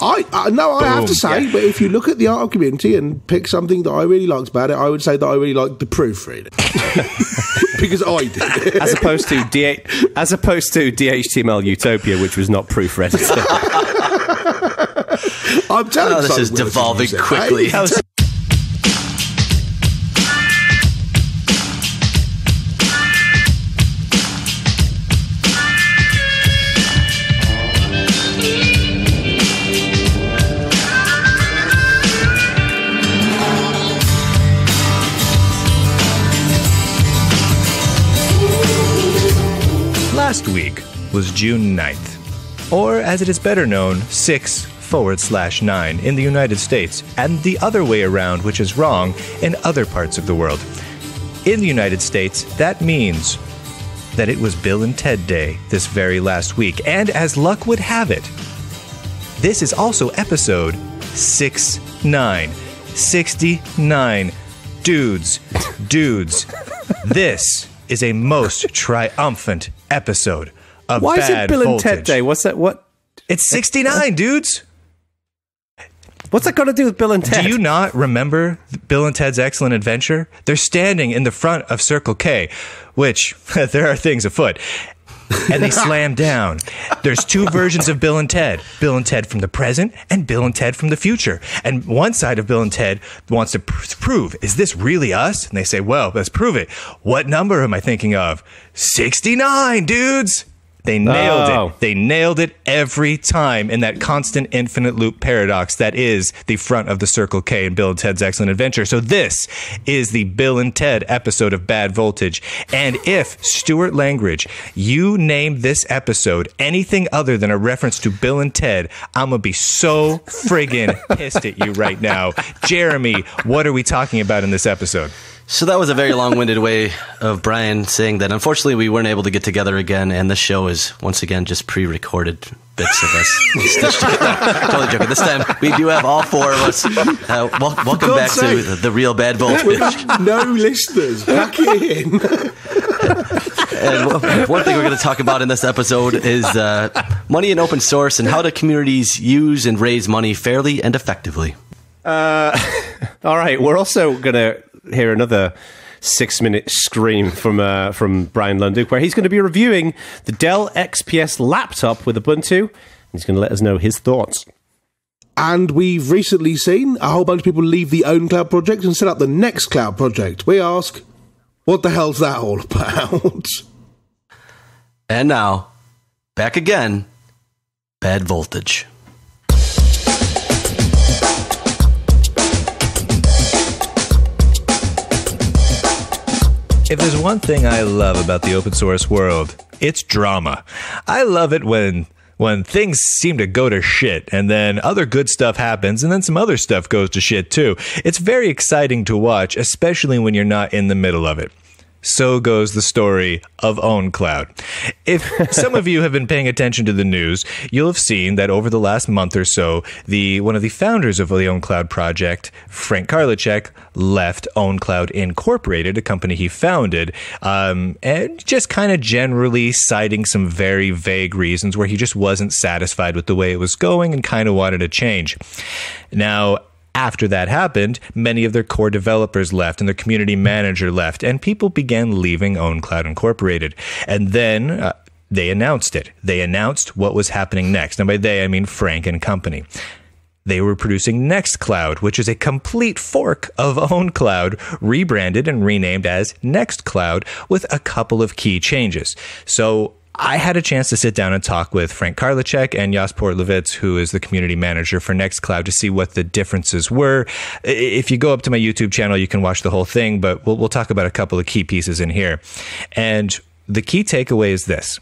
I, I no, I have to say, Yeah. but if you look at the art community and pick something that I really liked about it, I would say that I really liked the proofread because I did. as opposed to D- as opposed to DHTML Utopia, which was not proofread. I'm telling Oh, this is devolving you said, quickly. Last week was June 9th, or as it is better known, 6 forward slash 9 in the United States, and the other way around, which is wrong, in other parts of the world. In the United States, that means that it was Bill and Ted Day this very last week, and as luck would have it, this is also episode 69. 69. Dudes, dudes, this is a most triumphant episode of Why is it Bill and Ted Voltage. Day? What's that? What? It's 69, dudes. What's that got to do with Bill and Ted? Do you not remember Bill and Ted's Excellent Adventure? They're standing in the front of Circle K, which there are things afoot. And they slam down. There's two versions of Bill and Ted Bill and Ted from the present and Bill and Ted from the future. And one side of Bill and Ted wants to pr- prove, is this really us? And they say, well, let's prove it. What number am I thinking of? 69, dudes. They nailed Oh. it. They nailed it every time in that constant infinite loop paradox that is the front of the Circle K in Bill and Ted's Excellent Adventure. So this is the Bill and Ted episode of Bad Voltage. And if Stuart Langridge, you name this episode anything other than a reference to Bill and Ted, I'm gonna be so friggin' pissed at you right now. Jeremy, what are we talking about in this episode? So that was a very long-winded way of Bryan saying that unfortunately we weren't able to get together again, and this show is once again just pre-recorded bits of us. totally joking. This time we do have all four of us. Uh, wel- welcome back God's to the, the real bad voltage. no listeners. Pack it in. And one one thing we're going to talk about in this episode is uh, money in open source and how do communities use and raise money fairly and effectively. All right, we're also going to hear another six-minute scream from uh, from Bryan Lunduke, where he's going to be reviewing the Dell XPS laptop with Ubuntu. He's going to let us know his thoughts. And we've recently seen a whole bunch of people leave the own cloud project and set up the next cloud project. We ask, what the hell's that all about? And now, back again, bad voltage. If there's one thing I love about the open source world, it's drama. I love it when when things seem to go to shit and then other good stuff happens and then some other stuff goes to shit too. It's very exciting to watch, especially when you're not in the middle of it. So goes the story of OwnCloud. If some of you have been paying attention to the news, you'll have seen that over the last month or so, the one of the founders of the OwnCloud project, Frank Karlitschek, left OwnCloud Incorporated, a company he founded, um, and just kind of generally citing some very vague reasons where he just wasn't satisfied with the way it was going and kind of wanted to change. Now, after that happened, many of their core developers left and their community manager left, and people began leaving OwnCloud Incorporated. And then uh, they announced it. They announced what was happening next. And by they, I mean Frank and company. They were producing Nextcloud, which is a complete fork of OwnCloud, rebranded and renamed as Nextcloud with a couple of key changes. So I had a chance to sit down and talk with Frank Karlitschek and Jos Poortvliet, who is the community manager for Nextcloud, to see what the differences were. If you go up to my YouTube channel, you can watch the whole thing, but we'll, we'll talk about a couple of key pieces in here. And the key takeaway is this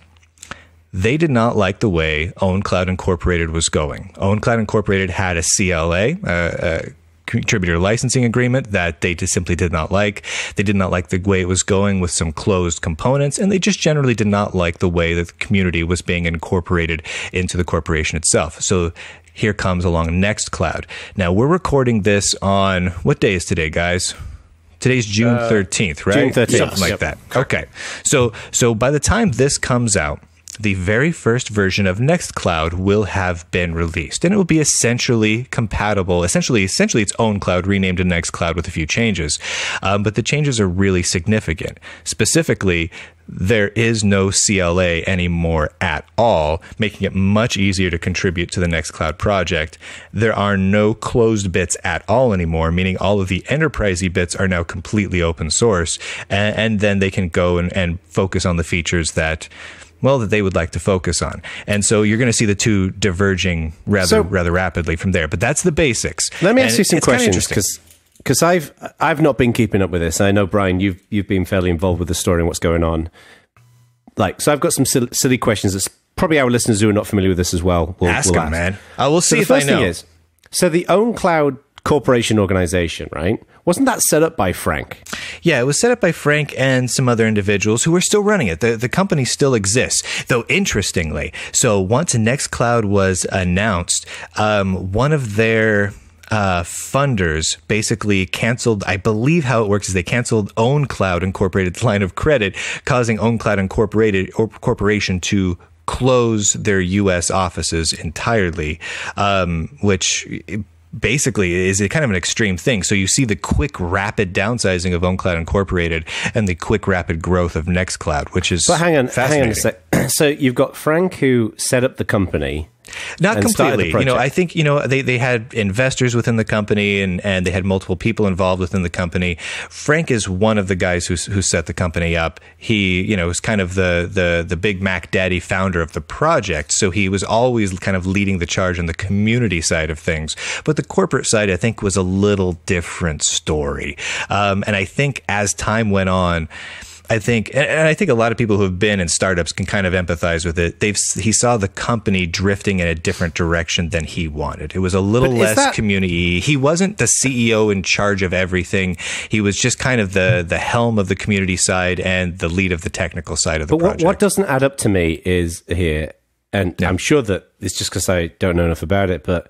they did not like the way OwnCloud Incorporated was going. OwnCloud Incorporated had a CLA, uh, a contributor licensing agreement that they just simply did not like. They did not like the way it was going with some closed components, and they just generally did not like the way that the community was being incorporated into the corporation itself. So here comes along Nextcloud. Now we're recording this on what day is today, guys? Today's June uh, thirteenth, right? June 13th. something like Yep. that. Okay, so so by the time this comes out, the very first version of Nextcloud will have been released, and it will be essentially compatible. Essentially, essentially its own cloud renamed to Nextcloud with a few changes, um, but the changes are really significant. Specifically, there is no CLA anymore at all, making it much easier to contribute to the Nextcloud project. There are no closed bits at all anymore, meaning all of the enterprisey bits are now completely open source, and, and then they can go and, and focus on the features that well that they would like to focus on. And so you're going to see the two diverging rather So- rather rapidly from there. But that's the basics. Let me And ask you some questions because because I've I've not been keeping up with this. I know Bryan, you've you've been fairly involved with the story and what's going on. Like, so I've got some silly, silly questions. That's probably our listeners who are not familiar with this as well. Will, ask will them, man. I will So see the if I know. is, so the Own Cloud Corporation organization, right? Wasn't that set up by Frank? Yeah, it was set up by Frank and some other individuals who are still running it. The, the company still exists, though interestingly. So once Nextcloud was announced, um, one of their uh, funders basically canceled. I believe how it works is they canceled Own Cloud Incorporated's line of credit, causing Own Cloud Incorporated or Corporation to close their U.S. offices entirely, um, which basically is a kind of an extreme thing. So you see the quick, rapid downsizing of OwnCloud Incorporated and the quick, rapid growth of Nextcloud, which is But hang on, hang on a sec. so you've got Frank who set up the company. Not and started the completely. You know. I think you know they, they had investors within the company and, and they had multiple people involved within the company. Frank is one of the guys who who set the company up. He you know was kind of the the the big Mac Daddy founder of the project, so he was always kind of leading the charge on the community side of things. But the corporate side, I think, was a little different story. Um, and I think as time went on. I think, and I think a lot of people who have been in startups can kind of empathize with it. They've he saw the company drifting in a different direction than he wanted. It was a little less that- community. He wasn't the CEO in charge of everything. He was just kind of the the helm of the community side and the lead of the technical side of the But what, project. what doesn't add up to me is here, and I'm sure that it's just because I don't know enough about it, but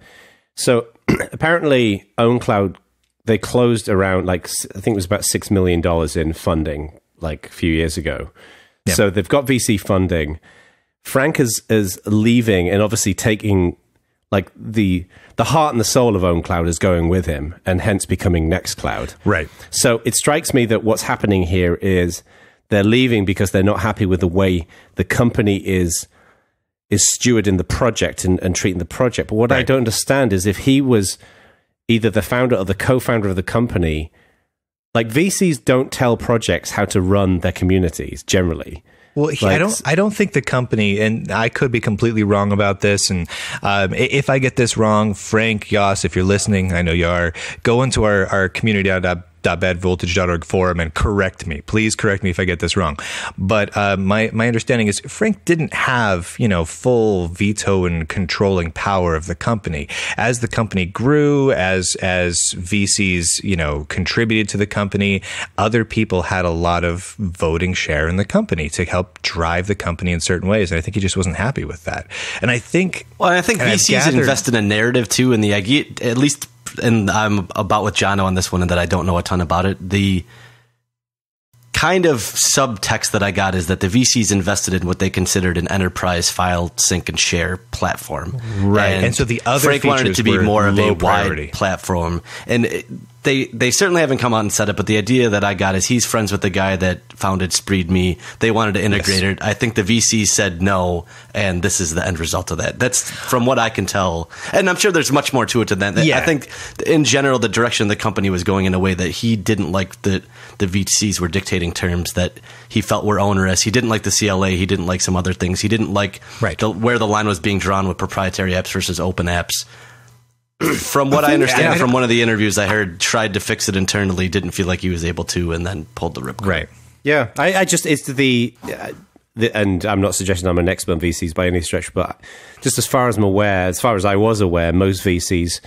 so apparently OwnCloud, they closed around like, I think it was about $6 million in funding like a few years ago. So they've got VC funding. Frank is, is leaving and obviously taking like the the heart and the soul of OwnCloud is going with him and hence becoming Nextcloud. Right. So it strikes me that what's happening here is they're leaving because they're not happy with the way the company is is stewarding the project and, and treating the project. But what I don't understand is if he was either the founder or the co-founder of the company, like VCs don't tell projects how to run their communities generally. Well, he- I don't. I don't think the company, and I could be completely wrong about this. And um, if I get this wrong, Frank Jos, if you're listening, I know you are. Go into our our community voltage.org forum and correct me. Please correct me if I get this wrong. But uh, my my understanding is Frank didn't have you know full veto and controlling power of the company as the company grew, as as VCs you know contributed to the company. Other people had a lot of voting share in the company to help drive the company in certain ways, and I think he just wasn't happy with that. And I think Well, I think VCs gathered- invest in a narrative too, and the idea, at least, and I'm about with Jono on this one, and that I don't know a ton about it. The kind of subtext that I got is that the VCs invested in what they considered an enterprise file sync and share platform, Right, and so the other Frank wanted it to be more of a low wide platform, and it, they they certainly haven't come out and said it, but the idea that I got is he's friends with the guy that founded SpreedMe. They wanted to integrate it. I think the VC said no, and this is the end result of that. That's from what I can tell, and I'm sure there's much more to it than that. Yeah. I think in general the direction the company was going in a way that he didn't like the the VCs were dictating terms that he felt were onerous. He didn't like the CLA. He didn't like some other things. He didn't like Right. the, where the line was being drawn with proprietary apps versus open apps. From what I, understand I- from one of the interviews I heard, tried to fix it internally, didn't feel like he was able to, and then pulled the ripcord. right. Yeah, I, I just it's the, uh, the and I'm not suggesting I'm an expert on VCs by any stretch, but just as far as I'm aware, as far as I was aware, most VCs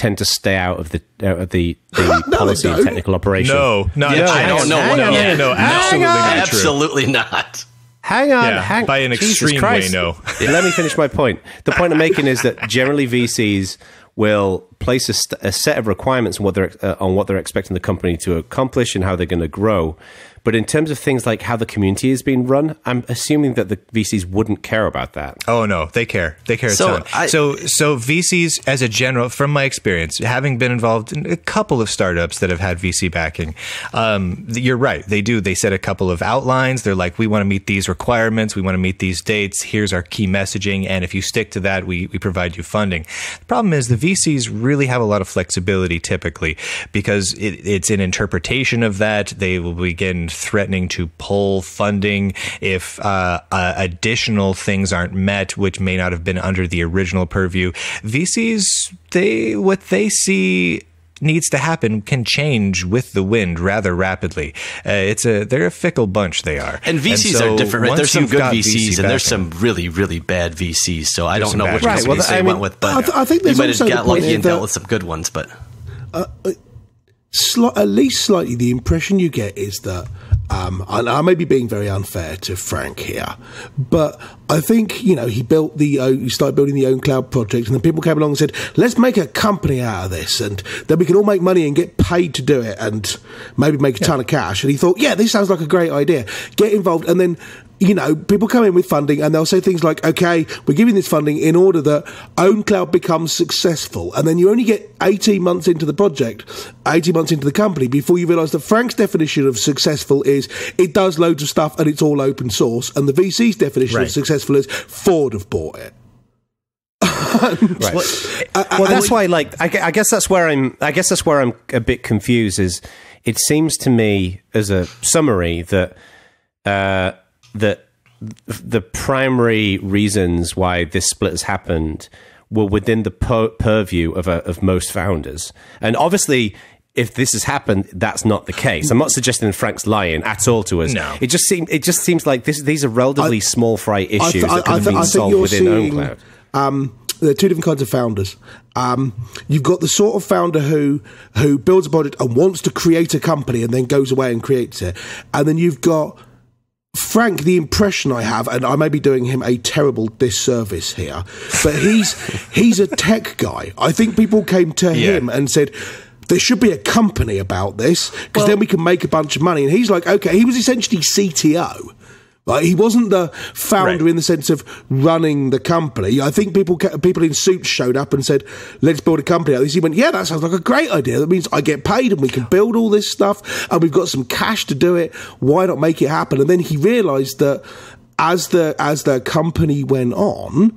tend to stay out of the out of the, the they policy and technical operation. No, no, Yeah, I don't know. No, no, no, No, absolutely not true. Absolutely not. Hang on, Yeah, hang by an Jesus extreme way, no. Let me finish my point. The point I'm making is that generally VCs will place a, st- a set of requirements on what they're uh, on what they're expecting the company to accomplish and how they're going to grow. But in terms of things like how the community is being run, I'm assuming that the VCs wouldn't care about that. Oh no, they care. They care So, a ton. I- so so VCs as a general, from my experience, having been involved in a couple of startups that have had VC backing, um, you're right. They do. They set a couple of outlines. They're like, we want to meet these requirements. We want to meet these dates. Here's our key messaging, and if you stick to that, we we provide you funding. The problem is the VCs really have a lot of flexibility typically because it, it's an interpretation of that. They will begin threatening to pull funding if uh, uh, additional things aren't met, which may not have been under the original purview. VCs, they what they see needs to happen can change with the wind rather rapidly. Uh, it's a they're a fickle bunch. They are, And VCs so are different, right? There's some good VCs, VC and there's some really, really bad VCs. So I don't know which VCs. Right, companies well, I they mean, went with, but I th- I think there's you might have got lucky and that- dealt with some good ones. But sli- at least slightly, the impression you get is that, um, and I may be being very unfair to Frank here, but I think you know he built the uh, he started building the own cloud project, and then people came along and said, "Let's make a company out of this, and then we can all make money and get paid to do it, and maybe make a ton of cash." And he thought, "Yeah, this sounds like a great idea. Get involved." And then you know, people come in with funding and they'll say things like, okay, we're giving this funding in order that OwnCloud becomes successful. And then you only get 18 months into the project, 18 months into the company before you realize that Frank's definition of successful is it does loads of stuff and it's all open source. And the VC's definition of successful is Ford have bought it. Right. well, that's why, like, I, I guess that's where I'm. I guess that's where I'm a bit confused. Is it seems to me, as a summary, that uh, that the primary reasons why this split has happened were within the pur- purview of a, of most founders, and obviously. If this has happened, that's not the case. I'm not suggesting Frank's lying at all to us. No. it just seems it just seems like this, these are relatively small fry issues th- that could have th- been solved within seeing, OwnCloud. Um, there are two different kinds of founders. Um, you've got the sort of founder who who builds a project and wants to create a company and then goes away and creates it, and then you've got Frank, the impression I have, and I may be doing him a terrible disservice here, but he's he's a tech guy. I think people came to Yeah. him and said. There should be a company about this because then we can make a bunch of money. And he's like, okay, he was essentially CTO. Like he wasn't the founder Right. in the sense of running the company. I think people people in suits showed up and said, "Let's build a company." out of this." He went, "Yeah, that sounds like a great idea. That means I get paid and we can build all this stuff, and we've got some cash to do it. Why not make it happen?" And then he realised that as the as the company went on,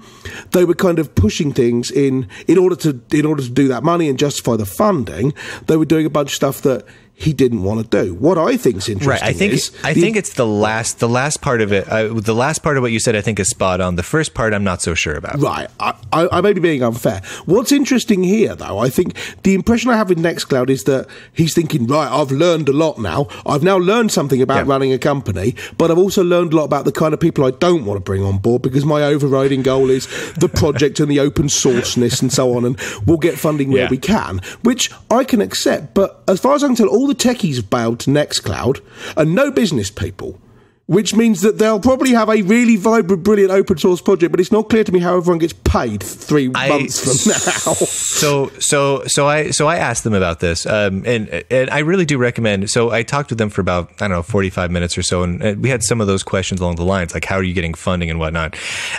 they were kind of pushing things in in order to in order to do that money and justify the funding. They were doing a bunch of stuff that he didn't want to do. What I think's interesting Right. I think is I the- think it's the last the last part of it. Uh, the last part of what you said, I think, is spot on. The first part, I'm not so sure about. Right. I, I, I may be being unfair. What's interesting here, though, I think the impression I have with Nextcloud is that he's thinking, right, I've learned a lot now. I've now learned something about Yeah. running a company, but I've also learned a lot about the kind of people I don't want to bring on board because my overriding goal is the project and the open sourceness and so on, and we'll get funding where Yeah. we can, which I can accept. But as far as I can tell, all the techies have bailed to Nextcloud and no business people. Which means that they'll probably have a really vibrant, brilliant open source project, but it's not clear to me how everyone gets paid three I- months from now. So so so I so I asked them about this, um, and and I really do recommend. So I talked to them for about I don't know forty five minutes or so, and, and we had some of those questions along the lines like how are you getting funding and whatnot,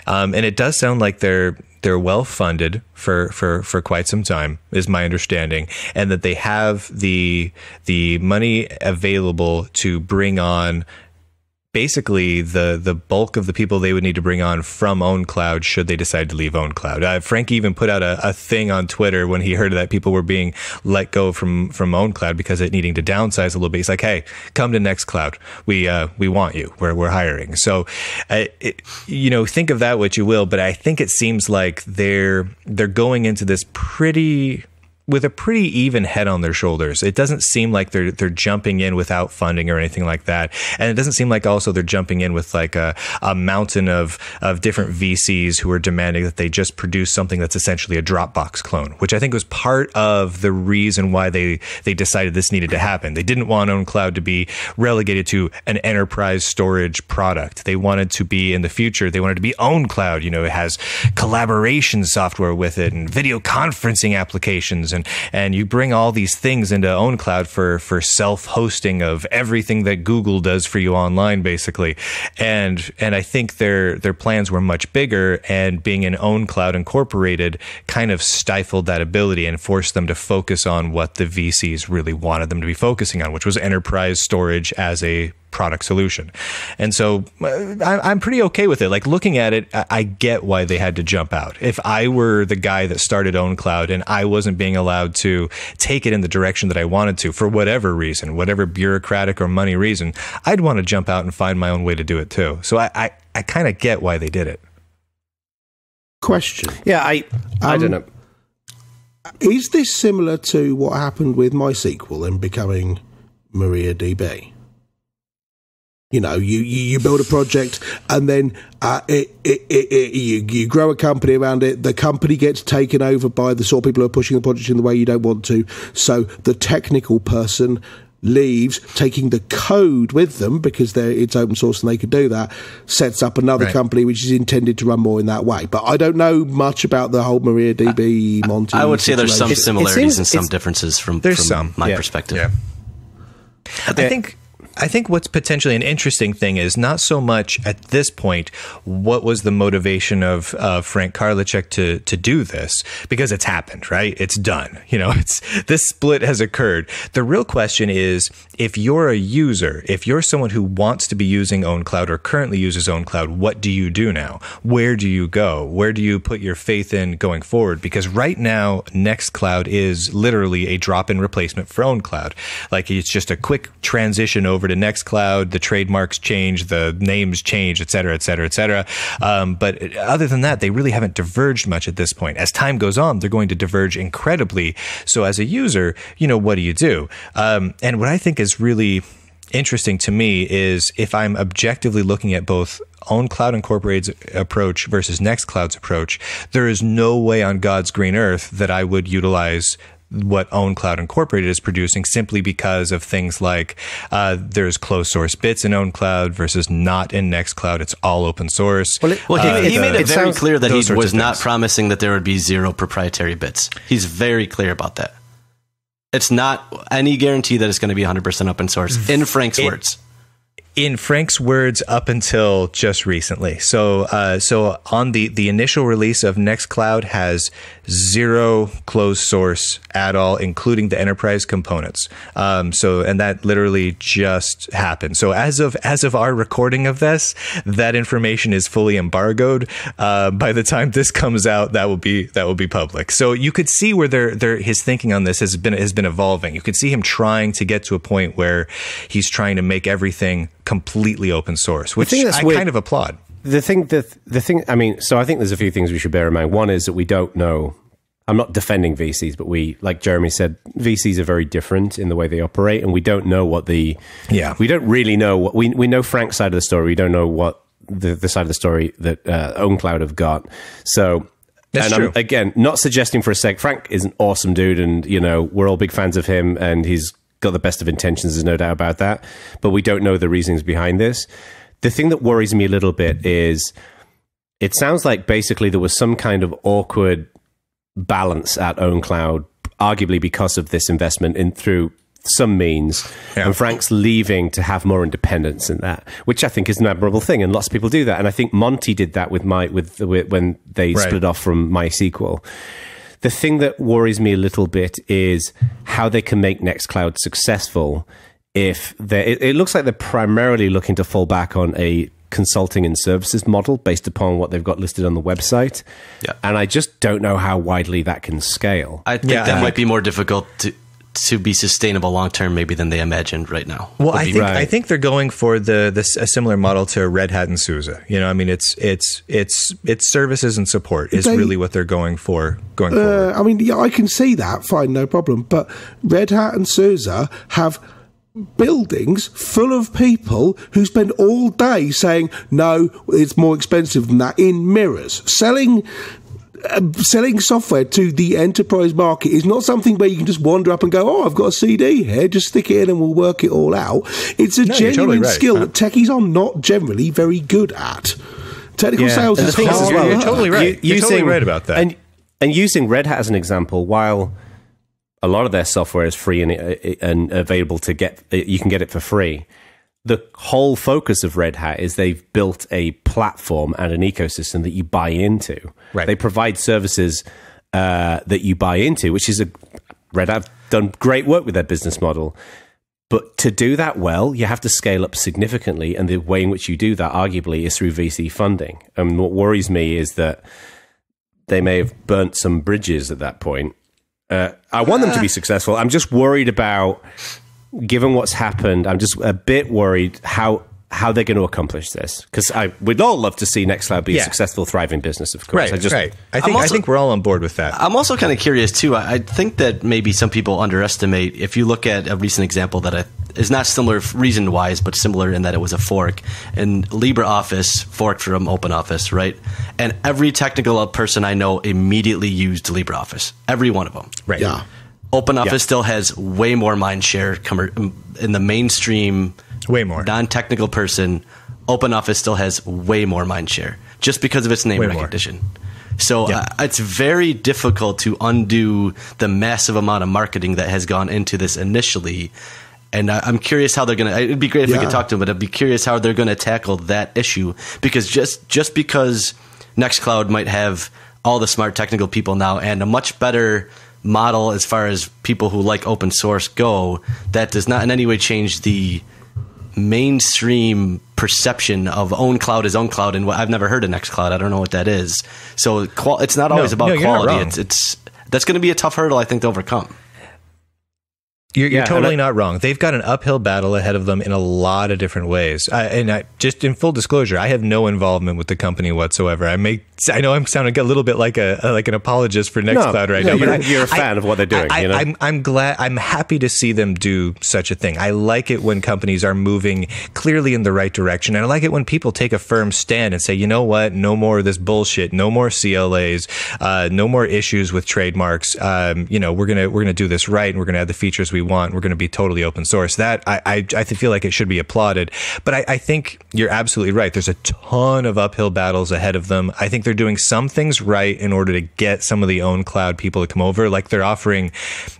um, and it does sound like they're they're well funded for, for, for quite some time is my understanding and that they have the the money available to bring on basically the the bulk of the people they would need to bring on from OwnCloud should they decide to leave OwnCloud. Uh, Frank even put out a, a thing on Twitter when he heard that people were being let go from from OwnCloud because it needing to downsize a little bit. He's like, "Hey, come to Nextcloud. We uh, we want you. We're we're hiring." So, uh, it, you know, think of that what you will, but I think it seems like they're they're going into this pretty with a pretty even head on their shoulders. It doesn't seem like they're they're jumping in without funding or anything like that. And it doesn't seem like also they're jumping in with like a, a mountain of of different VCs who are demanding that they just produce something that's essentially a Dropbox clone, which I think was part of the reason why they they decided this needed to happen. They didn't want OwnCloud to be relegated to an enterprise storage product. They wanted to be in the future, they wanted to be OwnCloud. You know, it has collaboration software with it and video conferencing applications and and you bring all these things into OwnCloud for for self hosting of everything that Google does for you online, basically. And and I think their their plans were much bigger, and being an OwnCloud incorporated kind of stifled that ability and forced them to focus on what the VCs really wanted them to be focusing on, which was enterprise storage as a product solution. And so uh, I, am pretty okay with it. Like looking at it, I, I, get why they had to jump out. If I were the guy that started OwnCloud and I wasn't being allowed to take it in the direction that I wanted to for whatever reason, whatever bureaucratic or money reason, I'd want to jump out and find my own way to do it too. So I, I, I kind of get why they did it. Question. Yeah, I, I um, don't know. Is this similar to what happened with MySQL and becoming MariaDB? You know, you, you, you build a project and then uh, it, it, it, you, you grow a company around it. The company gets taken over by the sort of people who are pushing the project in the way you don't want to. So the technical person leaves, taking the code with them because it's open source and they could do that, sets up another right. company which is intended to run more in that way. But I don't know much about the whole MariaDB Monty. I would say there's some similarities and some differences from, there's from some. my yeah. perspective. Yeah. I think I think what's potentially an interesting thing is not so much at this point what was the motivation of uh, Frank Karlitschek to to do this because it's happened, right? It's done. You know, it's this split has occurred. The real question is if you're a user, if you're someone who wants to be using OwnCloud or currently uses OwnCloud, what do you do now? Where do you go? Where do you put your faith in going forward? Because right now, Nextcloud is literally a drop-in replacement for OwnCloud. Like it's just a quick transition over over to Nextcloud. The trademarks change, the names change, et cetera, et cetera, et cetera. Um, but other than that, they really haven't diverged much at this point. As time goes on, they're going to diverge incredibly. So as a user, you know, what do you do? Um, and what I think is really interesting to me is if I'm objectively looking at both OwnCloud Incorporated's approach versus Nextcloud's approach, there is no way on God's green earth that I would utilize what OwnCloud Incorporated is producing simply because of things like uh, there's closed source bits in OwnCloud versus not in Nextcloud. It's all open source. Well, it, well he, uh, he, made it, it very clear that he was not promising that there would be zero proprietary bits. He's very clear about that. It's not any guarantee that it's going to be 100% open source, in Frank's it, words in Frank's words, up until just recently. So, uh, so on the the initial release of Nextcloud has zero closed source at all, including the enterprise components. Um, so, and that literally just happened. So, as of as of our recording of this, that information is fully embargoed. Uh, by the time this comes out, that will be that will be public. So, you could see where their their his thinking on this has been has been evolving. You could see him trying to get to a point where he's trying to make everything completely open source, which I, I kind of applaud. The thing that the thing, I mean, so I think there's a few things we should bear in mind. One is that we don't know. I'm not defending VCs, but we, like Jeremy said, VCs are very different in the way they operate, and we don't know what the yeah we don't really know what we we know Frank's side of the story. We don't know what the, the side of the story that uh, OwnCloud have got. So that's and true. I'm, again, not suggesting for a sec. Frank is an awesome dude, and you know we're all big fans of him, and he's got the best of intentions, there's no doubt about that. But we don't know the reasons behind this. The thing that worries me a little bit is it sounds like basically there was some kind of awkward balance at OwnCloud, arguably because of this investment in through some means, yeah. and Frank's leaving to have more independence in that, which I think is an admirable thing, and lots of people do that. And I think Monty did that with my with, with when they right. split off from MySQL. The thing that worries me a little bit is how they can make Nextcloud successful if they it, it looks like they're primarily looking to fall back on a consulting and services model based upon what they've got listed on the website. Yeah. And I just don't know how widely that can scale. I think yeah, that might be more difficult to to be sustainable long term, maybe than they imagined right now. Well, I think right. I think they're going for the this a similar model to Red Hat and SUSE. You know, I mean, it's it's it's it's services and support is they, really what they're going for going uh, forward. I mean, yeah, I can see that, fine, no problem. But Red Hat and SUSE have buildings full of people who spend all day saying no it's more expensive than that in mirrors selling uh, selling software to the enterprise market is not something where you can just wander up and go, "Oh, I've got a CD here, just stick it in and we'll work it all out." It's a no, genuine totally right. skill that techies are not generally very good at. Technical yeah. sales is hard. You're, you're, totally right. You, you're using, totally right about that. And, and using Red Hat as an example, while a lot of their software is free and, uh, and available to get. uh, You can get it for free. The whole focus of Red Hat is they've built a platform and an ecosystem that you buy into. Right. They provide services uh, that you buy into, which is a Red Hat done great work with their business model. But to do that well, you have to scale up significantly, and the way in which you do that, arguably, is through VC funding. And what worries me is that they may have burnt some bridges at that point. Uh, I want them to be successful. I'm just worried about, given what's happened, I'm just a bit worried how how they're going to accomplish this. Because I would all love to see Nextcloud be a successful, thriving business. Of course, Right, I just, right. I think I think we're all on board with that. I'm also kind of curious too. I, I think that maybe some people underestimate. If you look at a recent example that I, is not similar reason wise, but similar in that it was a fork, and LibreOffice forked from OpenOffice, right? And every technical person I know immediately used LibreOffice. Every one of them. right. Yeah. OpenOffice Yeah. still has way more mind share in the mainstream, Way more. non-technical person. OpenOffice still has way more mind share just because of its name Way more. recognition. So Yeah. uh, it's very difficult to undo the massive amount of marketing that has gone into this initially. And I, I'm curious how they're going to. It'd be great if we could talk to them, but I'd be curious how they're going to tackle that issue because just just because Nextcloud might have all the smart technical people now and a much better model as far as people who like open source go, that does not in any way change the mainstream perception of own cloud is own cloud and what I've never heard of next cloud. I don't know what that is. So qual- it's not always about no, you're quality. wrong. It's it's that's going to be a tough hurdle I think to overcome. You're, you're Yeah, totally I- not wrong. They've got an uphill battle ahead of them in a lot of different ways. I, and I, just in full disclosure, I have no involvement with the company whatsoever. I may, I know I'm sounding a little bit like a like an apologist for Nextcloud right no, now. you're- but I- you're a fan I- of what they're doing, I, you know? I'm, I'm glad. I'm happy to see them do such a thing. I like it when companies are moving clearly in the right direction, and I like it when people take a firm stand and say, you know what, no more of this bullshit, no more CLAs, uh, no more issues with trademarks. Um, you know, we're gonna we're gonna do this right, and we're gonna have the features we want. We're gonna be totally open source. That I I, I feel like it should be applauded. But I, I think you're absolutely right. There's a ton of uphill battles ahead of them. I think they're doing some things right in order to get some of the own cloud people to come over. Like they're offering,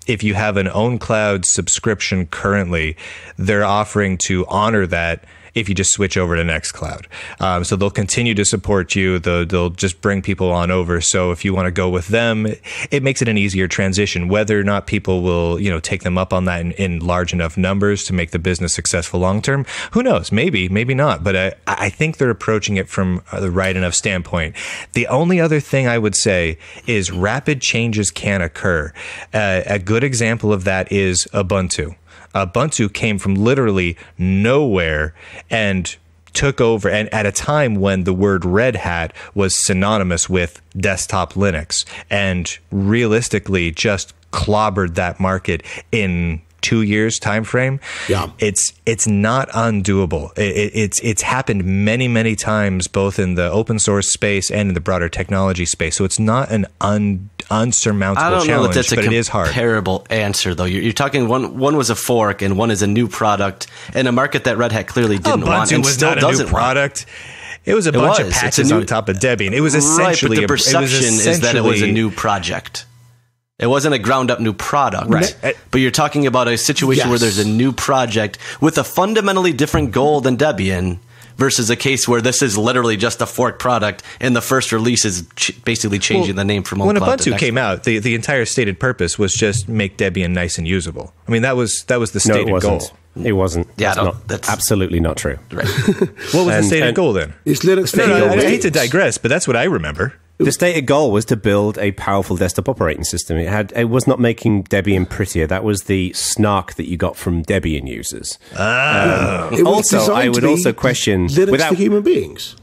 if you have an own cloud subscription currently, they're offering to honor that if you just switch over to Nextcloud. Um, so they'll continue to support you. They'll, they'll just bring people on over. So if you want to go with them, it makes it an easier transition. Whether or not people will, you know, take them up on that in, in large enough numbers to make the business successful long term, who knows? Maybe, maybe not. But I, I think they're approaching it from the right enough standpoint. The only other thing I would say is rapid changes can occur. Uh, a good example of that is Ubuntu. Ubuntu came from literally nowhere and took over and at a time when the word red hat was synonymous with desktop linux and realistically just clobbered that market in two years time frame Yeah. it's it's not undoable it, it, it's it's happened many many times both in the open source space and in the broader technology space so it's not an un, unsurmountable I don't know challenge if that's a but it is hard comparable answer though. You're, you're talking one one was a fork and one is a new product in a market that Red Hat clearly oh, didn't want Ubuntu and was still not a doesn't new want. product. It was a bunch was. of patches new- on top of Debian. It was right, essentially but the a- it was perception is that it was a new project. It wasn't a ground up new product. Right. But you're talking about a situation where there's a new project with a fundamentally different goal than Debian versus a case where this is literally just a fork product and the first release is ch- basically changing the name from when OwnCloud to Ubuntu came out, the, the entire stated purpose was just make Debian nice and usable. I mean, that was that was the no, stated it wasn't. goal. It wasn't. Yeah, that's no, not, that's- absolutely not true. Right. What was the stated goal then? It's Linux No, for no, I, I hate to digress, but that's what I remember. The stated goal was to build a powerful desktop operating system. It had it was not making Debian prettier. That was the snark that you got from Debian users. It was Also, I would also question- Linux without- for human beings.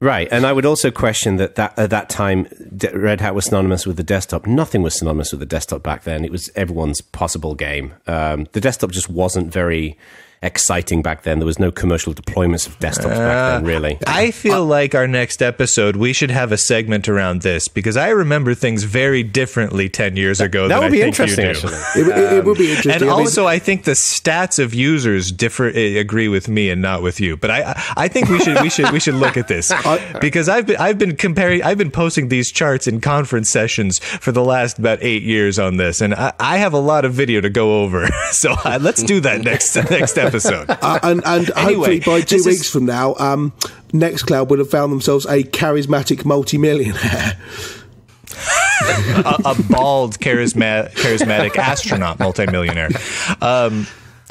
Right, and I would also question that, that at that time Red Hat was synonymous with the desktop. Nothing was synonymous with the desktop back then. It was everyone's possible game. Um, the desktop just wasn't very. Exciting back then. There was no commercial deployments of desktops back then, really. I feel like our next episode, we should have a segment around this because I remember things very differently 10 years ago. That than would I be think interesting, actually. It, it, it would be interesting. And I mean- also, I think the stats of users differ. eh, Agree with me and not with you. But I, I- I think we should, we should, we should look at this because I've been, I've been comparing, I've been posting these charts in conference sessions for the last about eight years on this, and I, I have a lot of video to go over. So uh, let's do that next next episode. Uh, and and Anyway, hopefully by two weeks is- from now, um, Nextcloud would have found themselves a charismatic multimillionaire. a, a bald, charismatic, charismatic astronaut, multimillionaire. Um,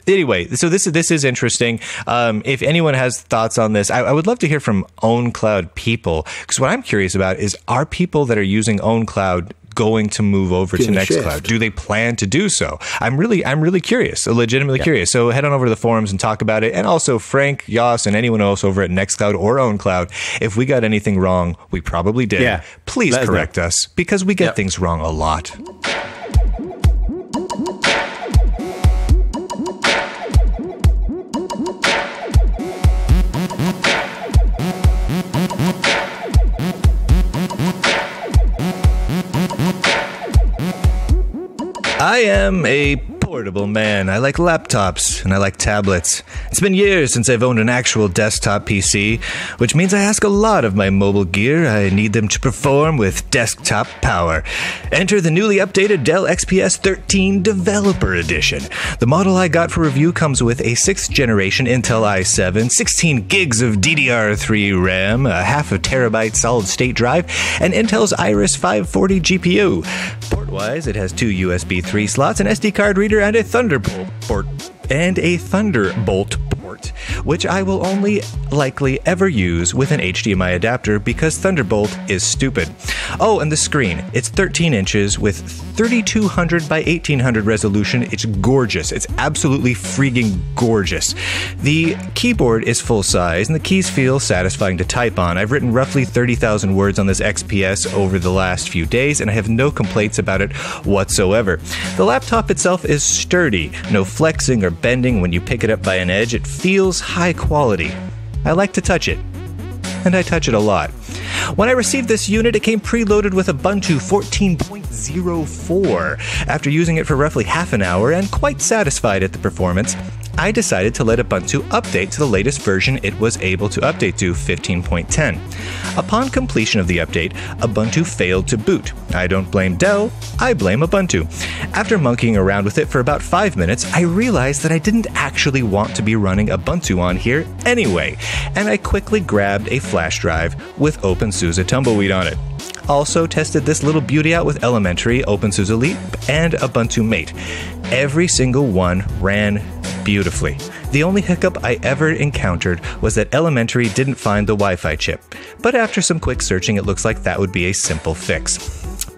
anyway, so this is this is interesting. Um, if anyone has thoughts on this, I, I would love to hear from OwnCloud people because what I'm curious about is are people that are using OwnCloud going to move over to Nextcloud? Do they plan to do so? I'm really I'm really curious, legitimately curious. So head on over to the forums and talk about it. And also Frank, Jos, and anyone else over at Nextcloud or OwnCloud, if we got anything wrong, we probably did. Yeah. Please correct us because we get Yep. things wrong a lot. I am a portable man. I like laptops and I like tablets. It's been years since I've owned an actual desktop PC, which means I ask a lot of my mobile gear. I need them to perform with desktop power. Enter the newly updated Dell XPS 13 Developer Edition. The model I got for review comes with a 6th generation Intel i7, 16 gigs of DDR3 RAM, a half a terabyte solid state drive, and Intel's Iris 540 GPU. Port wise, it has two USB 3 slots, an SD card reader, and a Thunderbolt port. And a Thunderbolt port, which I will only likely ever use with an HDMI adapter because Thunderbolt is stupid. Oh, and the screen. It's 13 inches with 3200 by 1800 resolution. It's gorgeous. It's absolutely freaking gorgeous. The keyboard is full size and the keys feel satisfying to type on. I've written roughly 30,000 words on this XPS over the last few days and I have no complaints about it whatsoever. The laptop itself is sturdy, no flexing or bending when you pick it up by an edge. It feels high quality. I like to touch it and I touch it a lot. When I received this unit, it came preloaded with Ubuntu 14.04. After using it for roughly half an hour and quite satisfied at the performance, I decided to let Ubuntu update to the latest version it was able to update to 15.10. Upon completion of the update, Ubuntu failed to boot. I don't blame Dell, I blame Ubuntu. After monkeying around with it for about five minutes, I realized that I didn't actually want to be running Ubuntu on here anyway, and I quickly grabbed a flash drive with OpenSUSE Tumbleweed on it. Also tested this little beauty out with Elementary, OpenSUSE Elite, and Ubuntu Mate. Every single one ran beautifully. The only hiccup I ever encountered was that Elementary didn't find the Wi Fi chip, but after some quick searching, it looks like that would be a simple fix.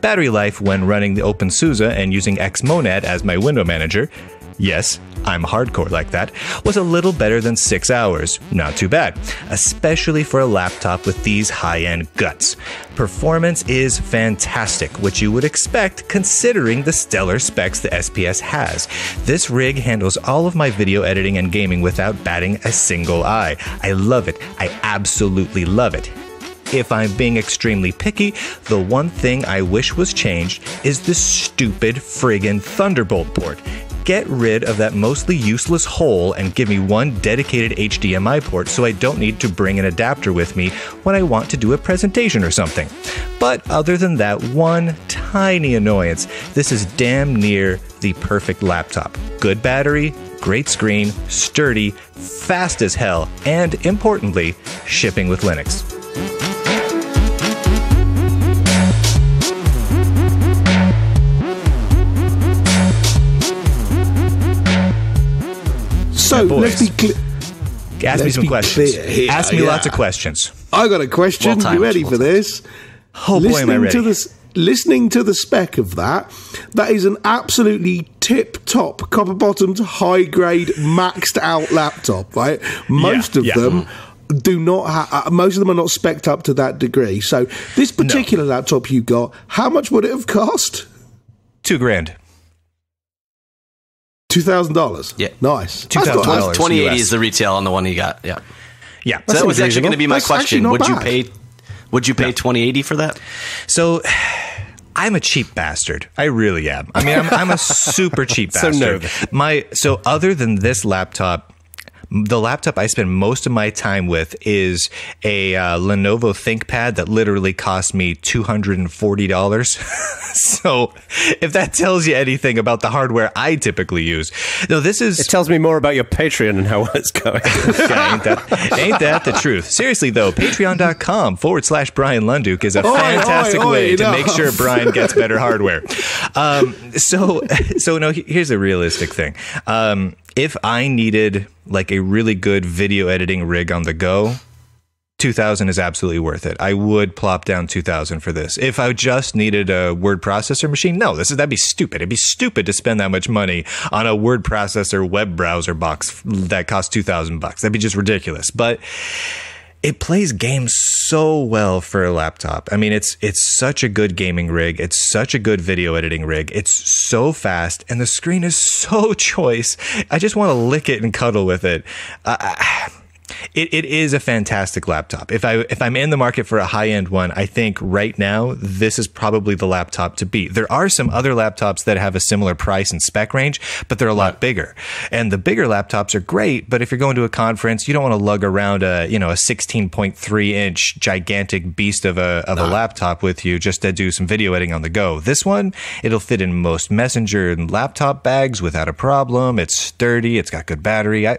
Battery life when running the OpenSUSE and using Xmonad as my window manager yes, I'm hardcore like that, was a little better than six hours. Not too bad, especially for a laptop with these high end guts. Performance is fantastic, which you would expect considering the stellar specs the XPS has. This rig handles all of my video editing and gaming without batting a single eye. I love it. I absolutely love it. If I'm being extremely picky, the one thing I wish was changed is the stupid friggin' Thunderbolt port. Get rid of that mostly useless hole and give me one dedicated HDMI port so I don't need to bring an adapter with me when I want to do a presentation or something. But other than that one tiny annoyance, this is damn near the perfect laptop. Good battery, great screen, sturdy, fast as hell, and importantly, shipping with Linux. So boys. let's be clear. Ask me Let's some questions. here, Ask me yeah. lots of questions. I got a question. Well timed, you ready well for this? Oh boy, am I ready. to the listening to the spec of that, that is an absolutely tip top, copper bottomed, high grade, maxed out laptop. Right, most of yeah. them. Do not ha- uh, most of them are not specced up to that degree. So this particular laptop you got, how much would it have cost? Two grand. Two thousand dollars. Yeah. nice. $2,000. That's not- $2,000. Twenty eighty is the retail on the one you got. Yeah. Yeah. So that was actually going to be my. That's question. not Would you pay? Would you pay twenty eighty for that? So I'm a cheap bastard. I really am. I mean, I'm, I'm a super cheap bastard. So bastard. nervous. My so other than this laptop. The laptop I spend most of my time with is a uh, Lenovo ThinkPad that literally cost me two hundred and forty dollars. so, if that tells you anything about the hardware I typically use, no, this is It tells me more about your Patreon and how well it's going. yeah, ain't that ain't that the truth? Seriously though, patreon.com forward slash Bryan Lunduke is a fantastic way to make sure Bryan gets better hardware. Um, so so no, here's a realistic thing. Um, if I needed like a really good video editing rig on the go, 2000 is absolutely worth it. I would plop down 2000 for this. If I just needed a word processor machine, no, this is that'd be stupid. It'd be stupid to spend that much money on a word processor web browser box that costs 2000 bucks. That'd be just ridiculous. But it plays games so well for a laptop. I mean, it's it's such a good gaming rig. It's such a good video editing rig. It's so fast, and the screen is so choice. I just want to lick it and cuddle with it. Uh, it, it is a fantastic laptop. If I if I'm in the market for a high end one, I think right now this is probably the laptop to beat. There are some other laptops that have a similar price and spec range, but they're a lot bigger. And the bigger laptops are great, but if you're going to a conference, you don't want to lug around a you know a 16.3 inch gigantic beast of a of a laptop with you just to do some video editing on the go. This one, it'll fit in most messenger and laptop bags without a problem. It's sturdy. It's got good battery. I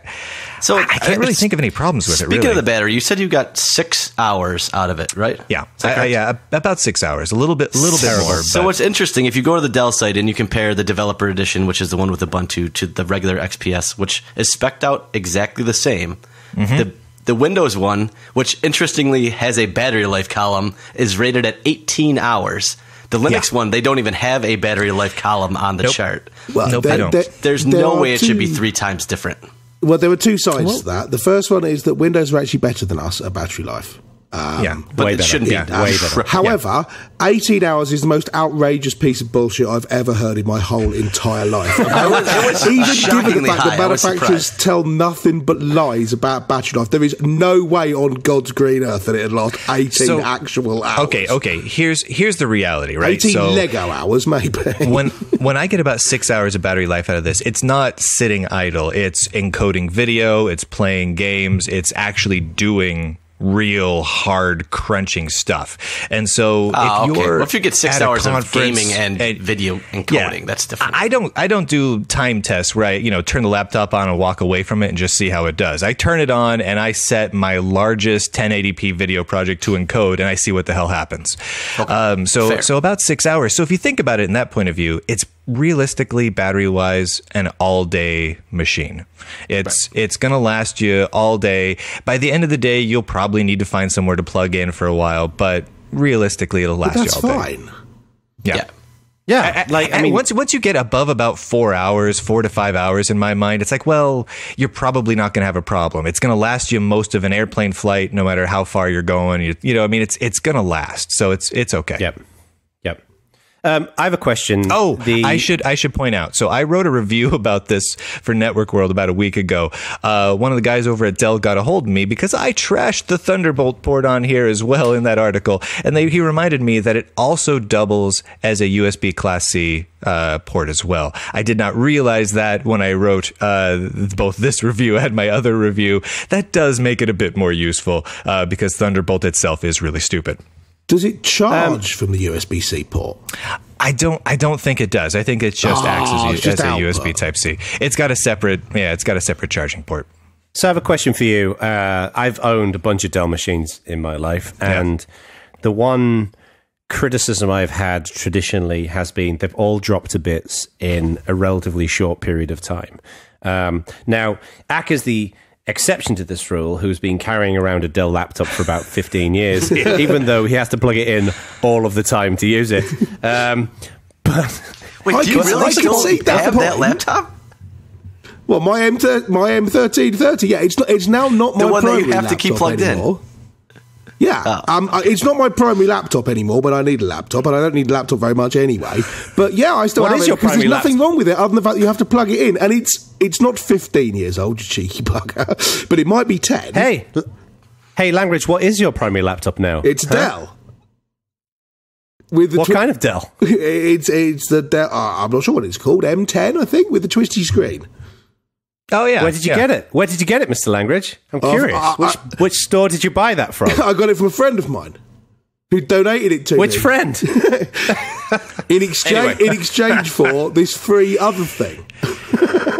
So I, I can't really think of any problems with Speaking it. Really. of the battery, you said you got six hours out of it, right? Yeah, I- I- yeah, about six hours, a little bit, a little bit more. So but- what's interesting, if you go to the Dell site and you compare the developer edition, which is the one with Ubuntu, to the regular XPS, which is specced out exactly the same, Mm-hmm. the the Windows one, which interestingly has a battery life column, is rated at 18 hours. The Linux Yeah. one, they don't even have a battery life column on the Nope. chart. Well, Nope, there- I don't. There's there no way it should be three times different. Well, there were two sides to that. The first one is that Windows are actually better than us at battery life. Um, yeah, But Way it better. shouldn't Yeah, be. way better. tri- However, 18 hours is the most outrageous piece of bullshit I've ever heard in my whole entire life. was- Even given the fact high. that manufacturers tell nothing but lies about battery life, there is no way on God's green earth that it had last 18 So- actual hours. Okay, okay. Here's here's the reality, right? 18 so Lego hours, maybe. when when I get about six hours of battery life out of this, it's not sitting idle. It's encoding video. It's playing games. It's actually doing real hard crunching stuff. And so Ah, if okay. you're Well, if you get six hours of gaming and video encoding, that's different. I don't I don't do time tests where I, you know, turn the laptop on and walk away from it and just see how it does. I turn it on and I set my largest 1080p video project to encode and I see what the hell happens. Um, so Fair. so about 6 hours. So if you think about it in that point of view, it's realistically battery wise an all day machine. It's it's going to last you all day. By the end of the day you'll probably need to find somewhere to plug in for a while, but realistically it'll last That's you all day. fine. yeah. yeah, like I mean, once once you get above about four hours, four to five hours, in my mind, it's like, well, you're probably not going to have a problem. It's going to last you most of an airplane flight, no matter how far you're going. You, you know, I mean, it's it's going to last, so it's it's okay. yep, yep. Um, I have a question. Oh, the I should I should point out. So I wrote a review about this for Network World about a week ago. Uh, one of the guys over at Dell got a hold of me because I trashed the Thunderbolt port on here as well in that article, and they, he reminded me that it also doubles as a USB Class C uh, port as well. I did not realize that when I wrote uh, both this review and my other review. That does make it a bit more useful uh, because Thunderbolt itself is really stupid. Does it charge from the USB C port? I don't. I don't think it does. I think it just Oh, acts as, it's a- as a. USB Type C. It's got a separate. Yeah, it's got a separate charging port. So I have a question for you. Uh, I've owned a bunch of Dell machines in my life, and the one criticism I've had traditionally has been they've all dropped to bits in a relatively short period of time. Um, now, Aq is the exception to this rule, who's been carrying around a Dell laptop for about 15 years, even though he has to plug it in all of the time to use it. Um, but Wait, I do you can- really still see that have that point. laptop? Well, my M thir- my M thirteen thirty. Yeah, it's not, it's now not my The one that you have to keep laptop plugged in. Yeah, um, I- it's not my primary laptop anymore, but I need a laptop, and I don't need a laptop very much anyway. But yeah, I still What have is it because there's primary nothing laptop? wrong with it other than the fact that you have to plug it in, and it's it's not 15 years old, you cheeky bugger, but it might be 10. Hey, hey, Langridge, what is your primary laptop now? it's Huh? Dell. With What twi- kind of Dell? It's it's the Dell. Uh, I'm not sure what it's called. M10, I think, with the twisty screen. Oh yeah. Where did you yeah. get it? Where did you get it, Mr. Langridge? I'm Oh, curious. I- which, which store did you buy that from? I got it from a friend of mine who donated it to which me Which friend? in exchange Anyway. in exchange for this free other thing.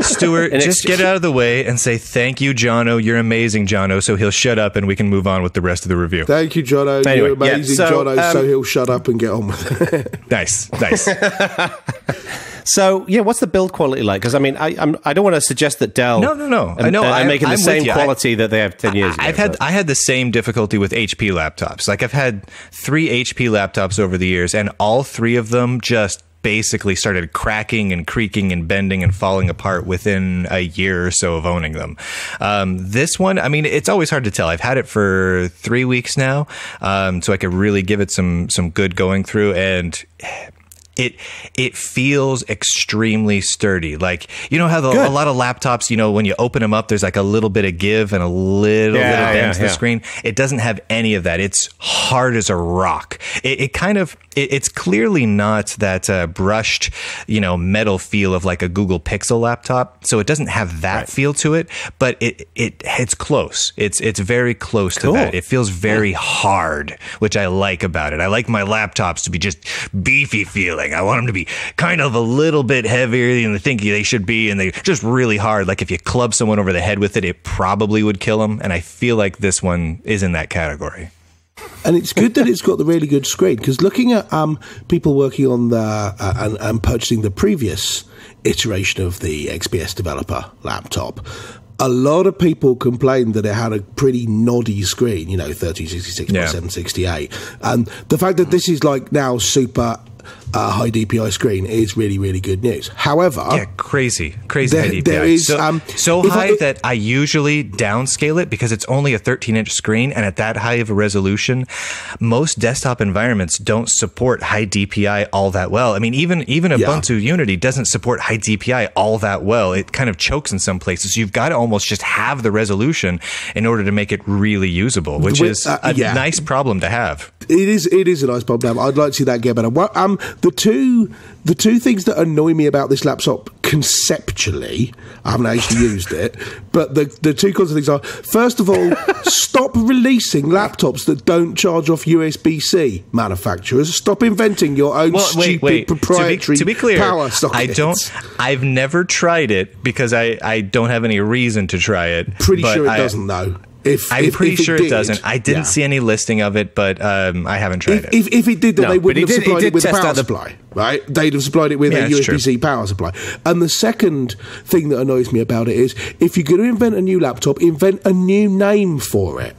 Stuart, And just it's- get out of the way and say thank you, Jono. You're amazing, Jono. So he'll shut up and we can move on with the rest of the review. Thank you, Jono. Anyway, You're yeah, amazing, so, Jono. so um, he'll shut up and get on with it. Nice, nice. So, yeah, what's the build quality like? Because I mean, I I'm, I don't want to suggest that Dell. No, no, no. I know. I'm making the I'm same you. I- quality that they have ten years ago. I've had but- I had the same difficulty with HP laptops. Like I've had three HP laptops over the years, and all three of them just basically started cracking and creaking and bending and falling apart within a year or so of owning them. Um, this one, I mean, it's always hard to tell. I've had it for three weeks now, um, so I could really give it some some good going through and it it feels extremely sturdy. Like you know how the, a lot of laptops, you know, when you open them up, there's like a little bit of give and a little Yeah, little dent yeah, to the screen. It doesn't have any of that. It's hard as a rock. It, it kind of it, it's clearly not that uh, brushed, you know, metal feel of like a Google Pixel laptop. So it doesn't have that feel to it, but it it it's close. It's it's very close Cool. to that. It feels very hard, which I like about it. I like my laptops to be just beefy feeling. I want them to be kind of a little bit heavier than I think they should be, and they're just really hard. Like if you club someone over the head with it, it probably would kill them. And I feel like this one is in that category. and it's good that it's got the really good screen because looking at um, people working on the uh, and, and purchasing the previous iteration of the XPS developer laptop. A lot of people complained that it had a pretty noddy screen, you know, 1366 Yeah. by 768. And the fact that this is like now super uh, high DPI screen is really, really good news. However, Yeah, crazy, crazy There- high DPI. there is, so, um, so if I- high that I usually downscale it because it's only a 13 inch screen, and at that high of a resolution, most desktop environments don't support high DPI all that well. I mean, even even Yeah. Ubuntu Unity doesn't support high DPI all that well. It kind of chokes in some places. You've got to almost just have the resolution in order to make it really usable, which Wi- is uh, a yeah. nice problem to have. It is. It is a nice problem. I'd like to see that get better. Um, the two, the two things that annoy me about this laptop conceptually, I haven't actually used it, but the the two kinds of things are: first of all, stop releasing laptops that don't charge off USB C. Manufacturers, stop inventing your own stupid proprietary to be, to be clear, power sockets. I don't. I've never tried it because I, I don't have any reason to try it. Pretty sure it I- doesn't though. If I'm if- pretty if sure did, it doesn't. I didn't yeah. see any listing of it, but um, I haven't tried If, it. if, if it did, then No, they wouldn't have did- supplied did it with a test power the- supply, right? They'd have supplied it with Yeah, a. USB-C power supply. And the second thing that annoys me about it is, if you're going to invent a new laptop, invent a new name for it.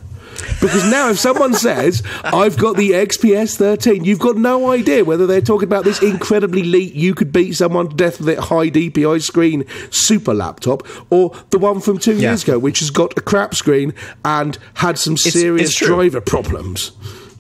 Because now, if someone says, I've got the XPS 13, you've got no idea whether they're talking about this incredibly leak, you could beat someone to death with a high DPI screen super laptop, or the one from two Yeah. years ago, which has got a crap screen and had some serious it's true. driver problems.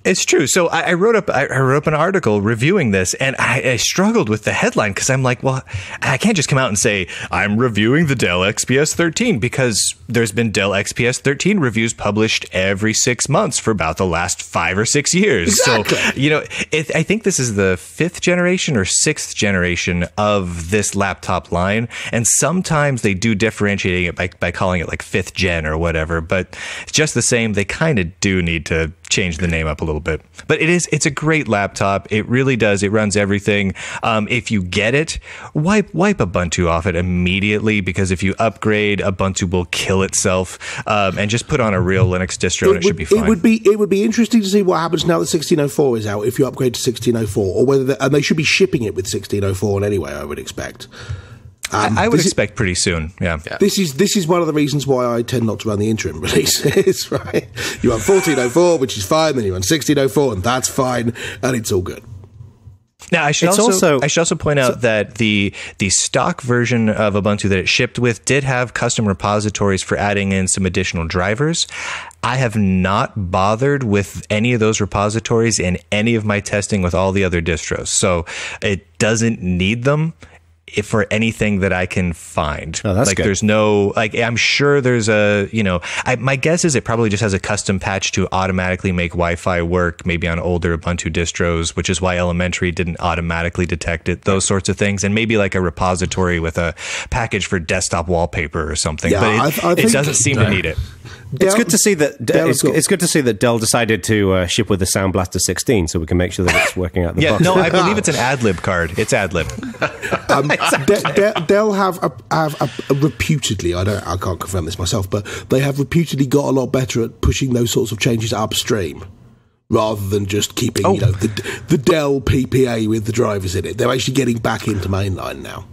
It's true. So I, I wrote up I, I wrote up an article reviewing this, and I, I struggled with the headline because I'm like, well, I can't just come out and say I'm reviewing the Dell XPS 13 because there's been Dell XPS 13 reviews published every six months for about the last five or six years. Exactly. So you know, it, I think this is the fifth generation or sixth generation of this laptop line, and sometimes they do differentiating it by by calling it like fifth gen or whatever. But just the same, they kind of do need to change the name up a little bit. But it is it's a great laptop. It really does. It runs everything. Um, if you get it, wipe wipe Ubuntu off it immediately because if you upgrade, Ubuntu will kill itself. Um, and just put on a real Linux distro, and it, should be fine. It would be it would be interesting to see what happens now that 1604 is out. If you upgrade to 1604, or whether and they should be shipping it with 1604 anyway. I would expect. Um, I would this is- expect pretty soon. Yeah. This is this is one of the reasons why I tend not to run the interim releases. Right, you run 1404, which is fine. Then you run 1604, and that's fine, and it's all good. Now, I should also, also- I should also point out that the the stock version of Ubuntu that it shipped with did have custom repositories for adding in some additional drivers. I have not bothered with any of those repositories in any of my testing with all the other distros, so it doesn't need them. If for anything that I can find, Oh, that's like good. there's no like I'm sure there's a you know I, my guess is it probably just has a custom patch to automatically make Wi-Fi work maybe on older Ubuntu distros, which is why Elementary didn't automatically detect it. Those sorts of things, and maybe like a repository with a package for desktop wallpaper or something. Yeah, but it, I- I it doesn't seem to need it. It's good to see that Dell it's, got- it's good to see that Dell decided to uh, ship with the Sound Blaster 16, so we can make sure that it's working out the Yeah, box. no, I believe it's an AdLib card. It's AdLib. Um, De- De- Dell have a, have a, a reputedly, I don't, I can't confirm this myself, but they have reputedly got a lot better at pushing those sorts of changes upstream, rather than just keeping you know the the Dell PPA with the drivers in it. They're actually getting back into mainline now.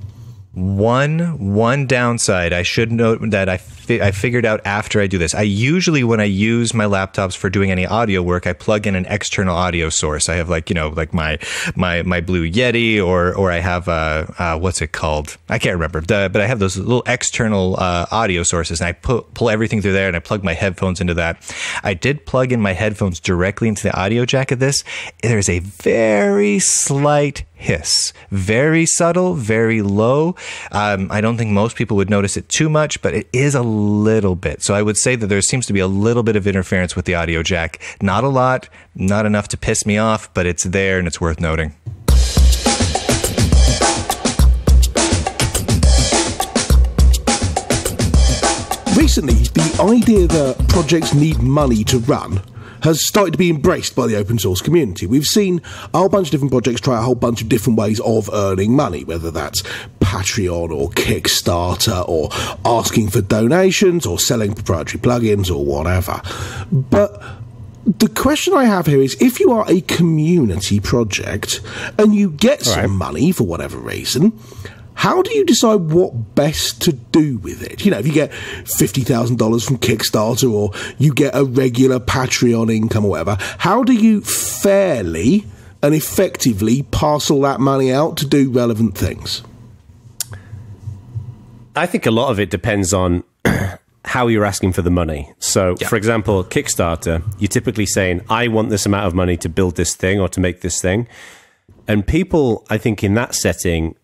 One one downside I should note that I fi- I figured out after I do this. I usually when I use my laptops for doing any audio work, I plug in an external audio source. I have like you know like my my my Blue Yeti or or I have uh, uh what's it called? I can't remember. The, but I have those little external uh, audio sources, and I pull pull everything through there, and I plug my headphones into that. I did plug in my headphones directly into the audio jack of this. There's a very slight hiss. Very subtle, very low. Um, I don't think most people would notice it too much, but it is a little bit. So I would say that there seems to be a little bit of interference with the audio jack. Not a lot, not enough to piss me off, but it's there and it's worth noting. Recently, the idea that projects need money to run has started to be embraced by the open source community. We've seen a whole bunch of different projects try a whole bunch of different ways of earning money, whether that's Patreon or Kickstarter or asking for donations or selling proprietary plugins or whatever. But the question I have here is if you are a community project and you get some money for whatever reason, how do you decide what best to do with it? You know, if you get $50,000 from Kickstarter or you get a regular Patreon income or whatever, how do you fairly and effectively parcel that money out to do relevant things? I think a lot of it depends on how you're asking for the money. So, for example, Kickstarter, you're typically saying, I want this amount of money to build this thing or to make this thing. And people, I think, in that setting,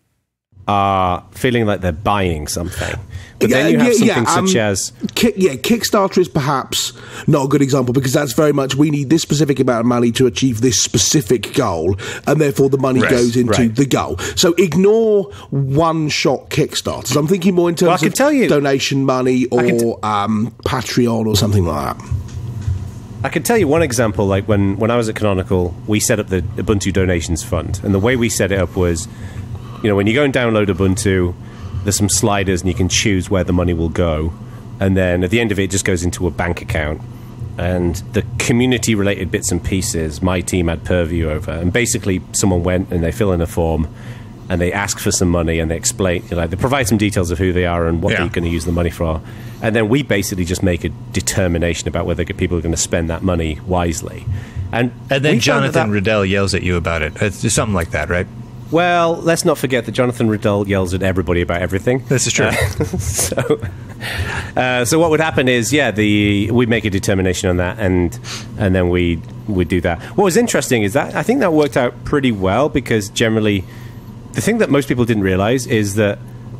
are feeling like they're buying something. But then you have something such um, as. Kick, yeah, Kickstarter is perhaps not a good example because that's very much we need this specific amount of money to achieve this specific goal, and therefore the money Right, goes into right. the goal. So ignore one-shot Kickstarters. I'm thinking more in terms Well, of tell you- donation money or t- um, Patreon or something like that. I can tell you one example. Like when, when I was at Canonical, we set up the Ubuntu Donations Fund, and the way we set it up was, you know, when you go and download Ubuntu, there's some sliders, and you can choose where the money will go, and then at the end of it, it just goes into a bank account, and the community-related bits and pieces, my team had purview over, and basically, someone went and they fill in a form. And they ask for some money, and they explain, you know, like they provide some details of who they are and what Yeah. they're going to use the money for, and then we basically just make a determination about whether people are going to spend that money wisely. And And then found that Jonathan that- Riddell yells at you about it. It's something like that, right? Well, let's not forget that Jonathan Riddell yells at everybody about everything. This is true. so, uh, so what would happen is, yeah, the we make a determination on that, and and then we we do that. What was interesting is that I think that worked out pretty well because generally, the thing that most people didn't realize is that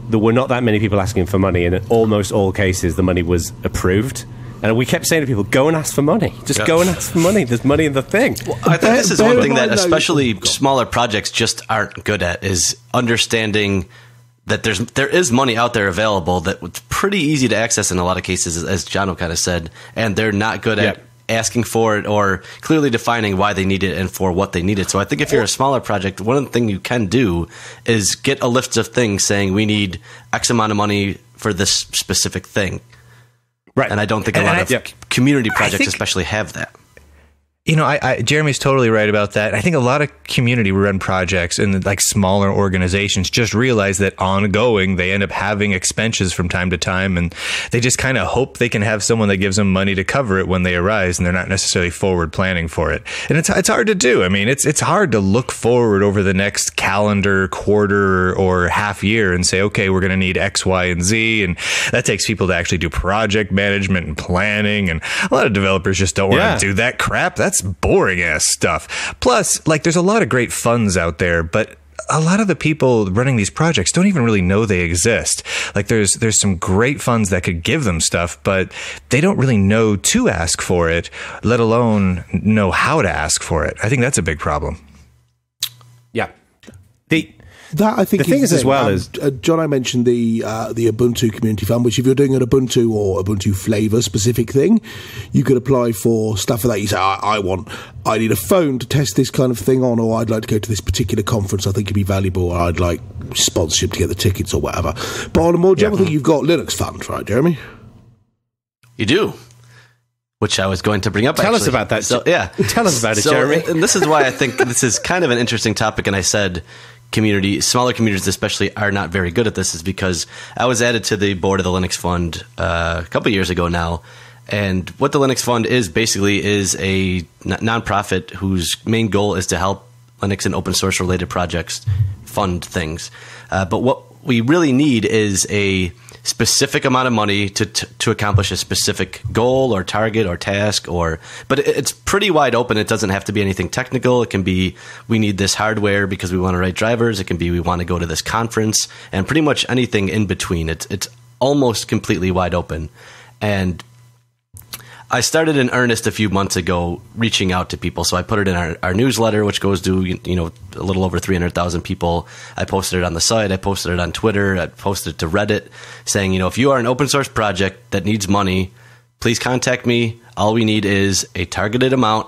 there were not that many people asking for money, and in almost all cases, the money was approved. And we kept saying to people, "Go and ask for money. Just Yeah. go and ask for money. There's money in the thing." I think this is one thing that especially smaller projects just aren't good at is understanding that there's there is money out there available that it's pretty easy to access in a lot of cases, as Jono kind of said, and they're not good at asking for it or clearly defining why they need it and for what they need it. So I think if you're a smaller project, one thing you can do is get a list of things saying we need X amount of money for this specific thing. Right. And I don't think a And lot I- of Yeah. community projects think- especially have that. You know, I, I, Jeremy's totally right about that. I think a lot of community run projects and like smaller organizations just realize that ongoing they end up having expenses from time to time, and they just kind of hope they can have someone that gives them money to cover it when they arise, and they're not necessarily forward planning for it. And it's it's hard to do. I mean, it's it's hard to look forward over the next calendar, quarter, or half year and say, okay, we're going to need X, Y, and Z, and that takes people to actually do project management and planning, and a lot of developers just don't want Yeah. to do that crap. That's boring ass stuff. Plus, like, there's a lot of great funds out there, but a lot of the people running these projects don't even really know they exist. Like, there's there's some great funds that could give them stuff, but they don't really know to ask for it, let alone know how to ask for it. I think that's a big problem. Yeah. The That I think The thing is the as well is- uh, John. I mentioned the uh, the Ubuntu Community Fund, which if you're doing an Ubuntu or Ubuntu flavor specific thing, you could apply for stuff for that. You say, I, I want, I need a phone to test this kind of thing on, or I'd like to go to this particular conference. I think it'd be valuable, or I'd like sponsorship to get the tickets or whatever. But on a more general thing, you've got Linux Fund, right, Jeremy? You do. Which I was going to bring up. Tell us about that. So yeah, Tell us about it, So, Jeremy. And this is why I think this is kind of an interesting topic. And I said, community, smaller communities especially, are not very good at this. Is because I was added to the board of the Linux Fund uh, a couple years ago now. And what the Linux Fund is basically is a nonprofit whose main goal is to help Linux and open source related projects fund things. Uh, but what we really need is a specific amount of money to, to to accomplish a specific goal or target or task or but it- it's pretty wide open. It doesn't have to be anything technical. It can be we need this hardware because we want to write drivers. It can be we want to go to this conference and pretty much anything in between. It's it's almost completely wide open. And I started in earnest a few months ago, reaching out to people. So I put it in our, our newsletter, which goes to you know a little over three hundred thousand people. I posted it on the site. I posted it on Twitter. I posted it to Reddit, saying you know if you are an open source project that needs money, please contact me. All we need is a targeted amount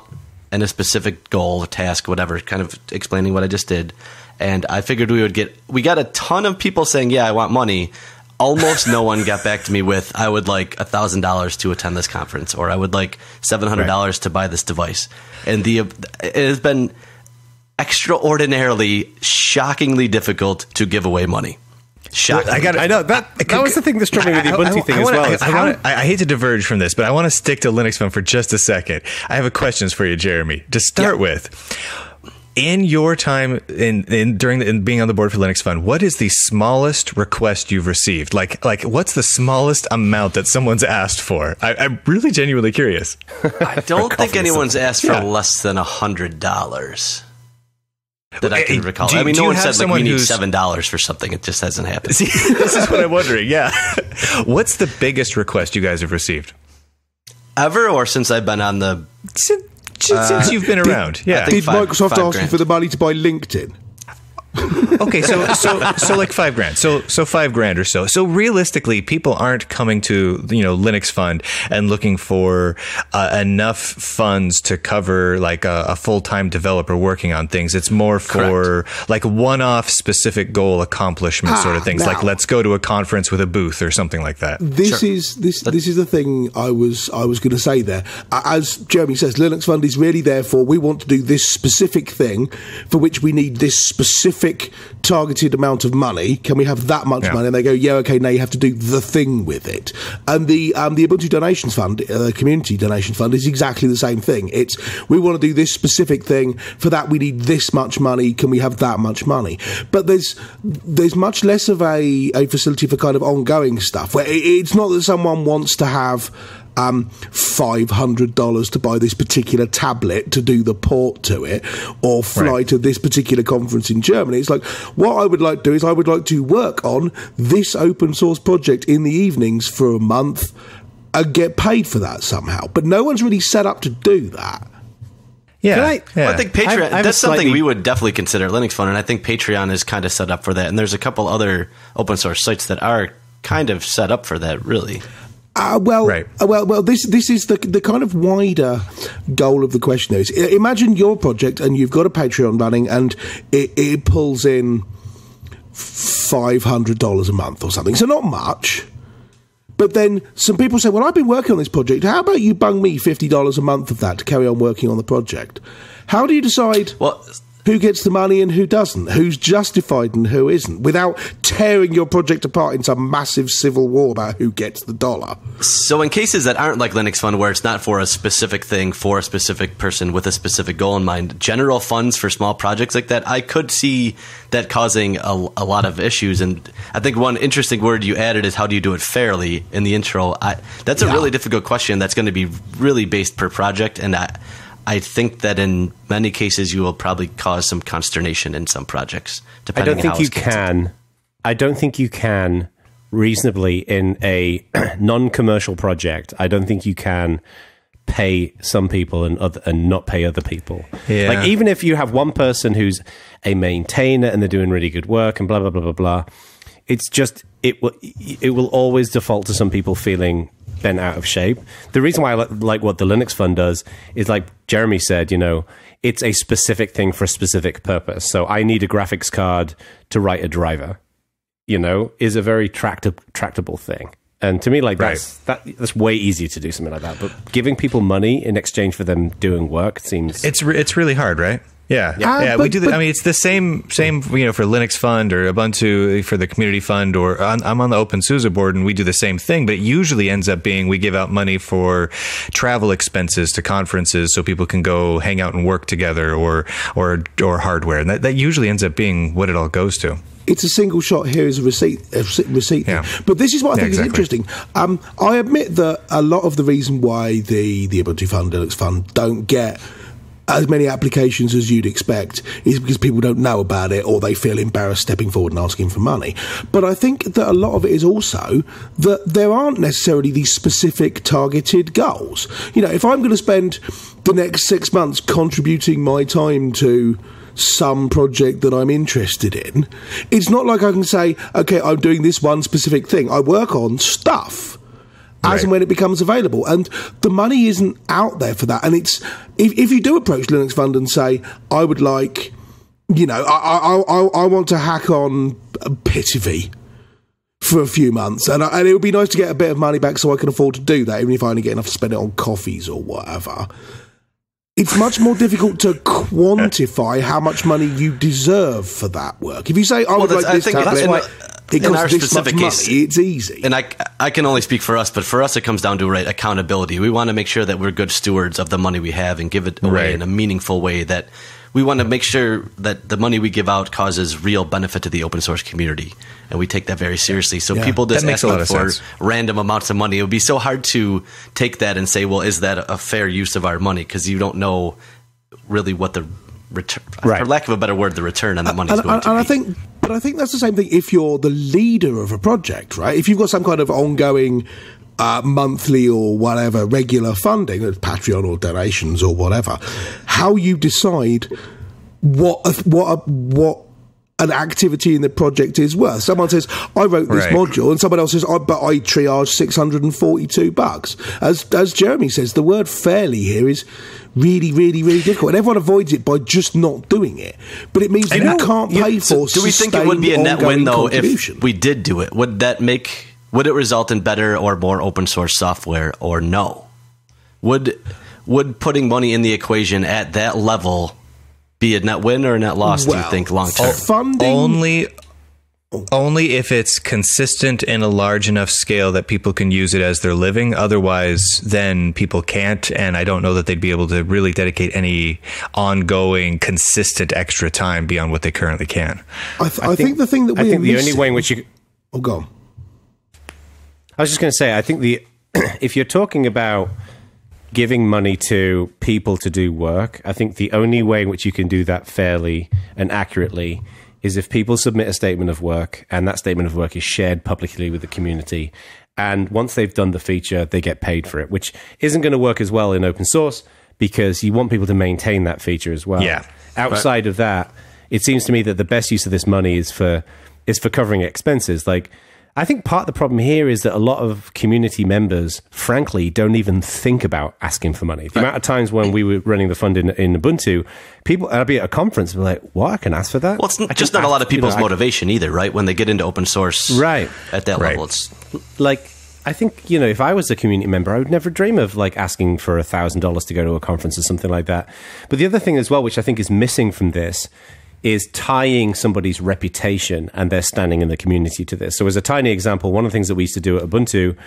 and a specific goal, task, whatever. Kind of explaining what I just did. And I figured we would get. We got a ton of people saying, "Yeah, I want money." Almost no one got back to me with I would like thousand dollars to attend this conference or I would like seven hundred dollars to buy this device. And the it has been extraordinarily, shockingly difficult to give away money. Shocking. I got. I know that that was the thing that struck me with the I- I- Ubuntu I- thing I as wanna- well. I, I wanna- I- I hate to diverge from this, but I want to stick to Linux Fund for just a second. I have a questions for you, Jeremy. To start with, in your time in, in during the, in being on the board for Linux Fund, what is the smallest request you've received? Like like what's the smallest amount that someone's asked for? I, I'm really genuinely curious. I don't think coffee anyone's asked for Yeah. less than a hundred dollars. That I can eh, recall. do you- I mean, no one have said like we need seven dollars for something. It just hasn't happened. See, this is what I'm wondering. Yeah, what's the biggest request you guys have received Ever or since I've been on the since, since you've been uh, around? Yeah. Did five- Microsoft five ask you for the money to buy LinkedIn? Okay, so so so like five grand. So so five grand or so. So realistically, people aren't coming to you know Linux Fund and looking for uh, enough funds to cover like a, a full time developer working on things. It's more for like one off specific goal accomplishment sort of Ah, things. like let's go to a conference with a booth or something like that. This is this this is the thing I was I was going to say there. As Jeremy says, Linux Fund is really there for we want to do this specific thing for which we need this specific targeted amount of money. Can we have that much Yeah. money? And they go, yeah, okay. Now you have to do the thing with it. And the um, the Ubuntu Donations Fund, uh, Community Donation Fund, is exactly the same thing. It's we want to do this specific thing. For that, we need this much money. Can we have that much money? But there's there's much less of a, a facility for kind of ongoing stuff. Where it, it's not that someone wants to have um, five hundred dollars to buy this particular tablet to do the port to it, or fly Right. to this particular conference in Germany. It's like what I would like to do is I would like to work on this open source project in the evenings for a month and get paid for that somehow. But no one's really set up to do that. Yeah, I- yeah. Well, I think Patreon. I have- I have that's something we would definitely consider Linux Fund, and I think Patreon is kind of set up for that. And there's a couple other open source sites that are kind of set up for that. Really, Uh, well, Right. uh, well, well. This this is the the kind of wider goal of the question. Is imagine your project and you've got a Patreon running and it, it pulls in five hundred dollars a month or something. So not much, But then some people say, well, I've been working on this project. How about you bung me $50 a month of that to carry on working on the project? How do you decide Well, who gets the money and who doesn't? Who's justified and who isn't? Without tearing your project apart into massive civil war about who gets the dollar. So, in cases that aren't like Linux Fund, where it's not for a specific thing, for a specific person with a specific goal in mind, general funds for small projects like that, I could see that causing a, a lot of issues. And I think one interesting word you added is how do you do it fairly in the intro? I, that's a Yeah. really difficult question. That's going to be really based per project. And I, I think that in many cases, you will probably cause some consternation in some projects. I don't think how you can. I don't think you can reasonably in a non-commercial project. I don't think you can pay some people and other and not pay other people. Yeah. Like even if you have one person who's a maintainer and they're doing really good work and blah blah blah blah blah, it's just it will it will always default to some people feeling bent out of shape. The reason why I li- like what the Linux Fund does is like Jeremy said, you know, it's a specific thing for a specific purpose. So I need a graphics card to write a driver. You know, is a very tracta- tractable thing. And to me, like that's that, that's way easier to do something like that. But giving people money in exchange for them doing work seems It's re- it's really hard, right? Yeah, Yeah. yeah. Uh, we do. The, but- I mean, it's the same same you know for Linux Fund or Ubuntu for the community fund, or on, I'm on the OpenSUSE board and we do the same thing. But it usually ends up being we give out money for travel expenses to conferences so people can go hang out and work together, or or or hardware, and that, that usually ends up being what it all goes to. it's a single shot here is a receipt a receipt. Yeah. but this is what I Yeah, think exactly. is interesting um, I admit that a lot of the reason why the the Ubuntu Fund Linux Fund don't get as many applications as you'd expect is because people don't know about it or they feel embarrassed stepping forward and asking for money. But I think that a lot of it is also that there aren't necessarily these specific targeted goals. You know, if I'm going to spend the next six months contributing my time to some project that I'm interested in, it's not like I can say, okay, I'm doing this one specific thing. I work on stuff as and when it becomes available. And the money isn't out there for that. And it's if, if you do approach Linux Fund and say, I would like, you know, I I, I, I want to hack on Pitivi for a few months, and, I, and it would be nice to get a bit of money back so I can afford to do that, even if I only get enough to spend it on coffees or whatever. It's much more difficult to quantify how much money you deserve for that work. If you say, "I would that's- like I this think tablet," in- and it in our this much specific money, case- it's easy. and I, I can only speak for us, but for us, it comes down to right accountability. We want to make sure that we're good stewards of the money we have and give it away Right. in a meaningful way. That we want to make sure that the money we give out causes real benefit to the open source community, and we take that very seriously. So Yeah. people just That makes a asking lot of for sense. random amounts of money, it would be so hard to take that and say, well, is that a fair use of our money? Because you don't know really what the return, Right. for lack of a better word, the return on the money is and, going and- to and be. I think, but I think that's the same thing if you're the leader of a project, right? If you've got some kind of ongoing uh, monthly or whatever regular funding, uh, Patreon or donations or whatever, how you decide what what what an activity in the project is worth. Someone says, "I wrote this Right. module," and someone else says, I, "But I triaged six hundred and forty-two bucks." As as Jeremy says, the word "fairly" here is really, really, really difficult, and everyone avoids it by just not doing it. But it means that you can't you- pay so for. do we think it would be a net win though if we did do it? Would that make would it result in better or more open source software or no? Would would putting money in the equation at that level be a net win or a net loss? do you think long term? funding Only only if it's consistent in a large enough scale that people can use it as their living. Otherwise, then people can't, and I don't know that they'd be able to really dedicate any ongoing, consistent extra time beyond what they currently can. I, th- I, think, the thing that we I think the only way in which you oh, go on. I was just going to say, I think the if you're talking about giving money to people to do work, I think the only way in which you can do that fairly and accurately is if people submit a statement of work and that statement of work is shared publicly with the community. And once they've done the feature, they get paid for it, which isn't going to work as well in open source because you want people to maintain that feature as well. Yeah. Outside of that, it seems to me that the best use of this money is for is for covering expenses. Like I think part of the problem here is that a lot of community members, frankly, don't even think about asking for money. The amount of times when we were running the fund in, in Ubuntu, people, I'd be at a conference and be like, what, I can ask for that? Well, it's I n- can just not a lot of you know, people's I- motivation either, right? When they get into open source, Right. At that Right. level, it's like I think you know, if I was a community member, I would never dream of like asking for a thousand dollars to go to a conference or something like that. But the other thing as well, which I think is missing from this, is tying somebody's reputation and their standing in the community to this. So, as a tiny example, one of the things that we used to do at Ubuntu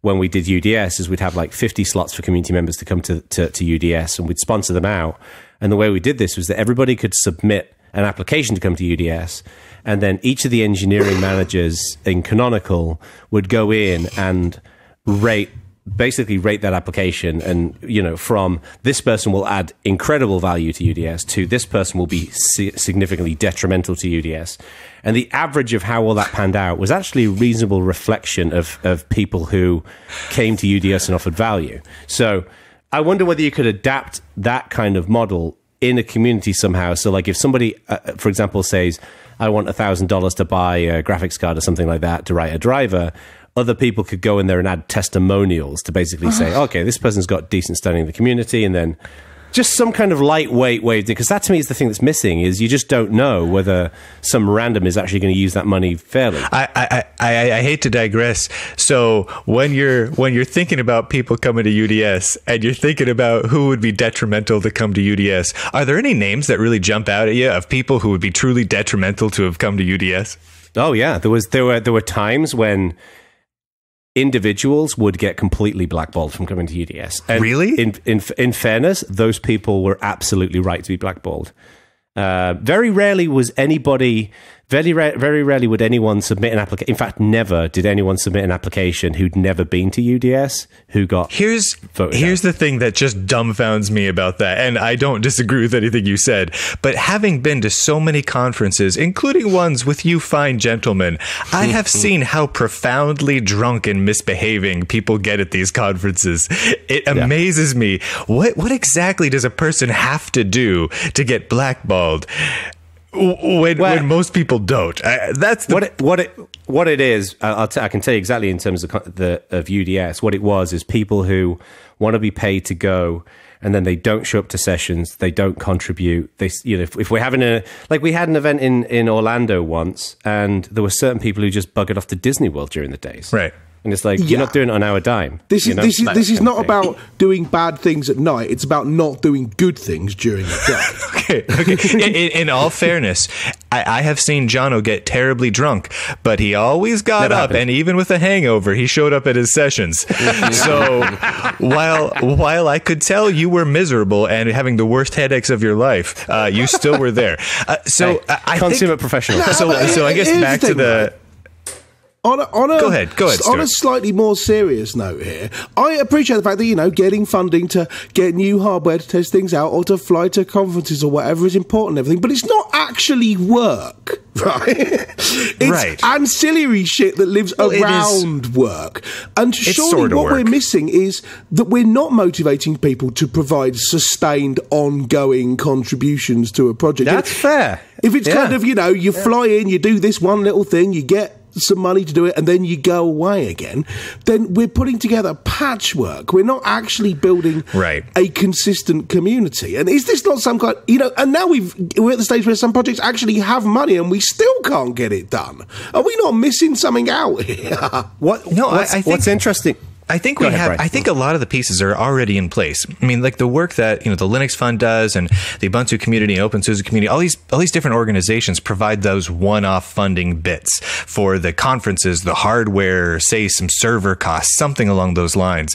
when we did UDS is we'd have like 50 slots for community members to come to, to, to UDS and we'd sponsor them out. And the way we did this was that everybody could submit an application to come to UDS. And then each of the engineering managers in Canonical would go in and rate basically rate that application and you know from this person will add incredible value to UDS to this person will be si- significantly detrimental to UDS and the average of how all that panned out was actually a reasonable reflection of of people who came to UDS and offered value. So I wonder whether you could adapt that kind of model in a community somehow. So like if somebody uh, for example says I want $1000 to buy a graphics card or something like that to write a driver other people could go in there and add testimonials to basically say, oh. okay, this person's got decent standing in the community, and then just some kind of lightweight way because that to me is the thing that's missing is you just don't know whether some random is actually going to use that money fairly. I, I, I, I hate to digress. So when you're when you're thinking about people coming to UDS and you're thinking about who would be detrimental to come to UDS, are there any names that really jump out at you of people who would be truly detrimental to have come to UDS? Oh yeah, there was there were there were times when individuals would get completely blackballed from coming to UDS. And Really? In, in in fairness, those people were absolutely right to be blackballed. Uh, very rarely was anybody. Very, ra- very rarely would anyone submit an application. In fact, never did anyone submit an application who'd never been to UDS who got Here's here's the thing that just dumbfounds me about that, and I don't disagree with anything you said. But having been to so many conferences, including ones with you fine gentlemen, I have seen how profoundly drunk and misbehaving people get at these conferences. It amazes me. What what exactly does a person have to do to get blackballed? When, Well- when most people don't, I, that's the what it, what it what it is. T- I can tell you exactly in terms of the of UDS. What it was is people who want to be paid to go, and then they don't show up to sessions. They don't contribute. They you know if, if we're having a like we had an event in in Orlando once, and there were certain people who just buggered off to Disney World during the days. Right. And it's like Yeah. you're not doing it on our dime. This you is know? this is That this is not thing. about doing bad things at night. It's about not doing good things during the day. okay, okay. In, in, in all fairness, I, I have seen Jono get terribly drunk, but he always got Never up, happened. and even with a hangover, he showed up at his sessions. so while while I could tell you were miserable and having the worst headaches of your life, uh, you still were there. Uh, so Hey, I, I consummate think, professional. So so I guess Here's the back to thing, the. On a, on a, Go ahead, go ahead, On a slightly more serious note here, I appreciate the fact that you know getting funding to get new hardware to test things out or to fly to conferences or whatever is important and everything, but it's not actually work, right? it's Right. ancillary shit that lives Well, around work. And surely sorta what we're missing is that we're not motivating people to provide sustained, ongoing contributions to a project. That's fair. If it's Yeah. kind of, you know, you fly in, you do this one little thing, you get some money to do it, and then you go away again, then we're putting together patchwork. We're not actually building Right. a consistent community. And is this not some kind, you know, and now we've, we're at the stage where some projects actually have money and we still can't get it done. Are we not missing something out here? What? No, I- I think- what's interesting. I think Go we ahead, have. Bryan. I think a lot of the pieces are already in place. I mean, like the work that you know the Linux Fund does, and the Ubuntu community, OpenSUSE community, all these all these different organizations provide those one-off funding bits for the conferences, the hardware, say some server costs, something along those lines.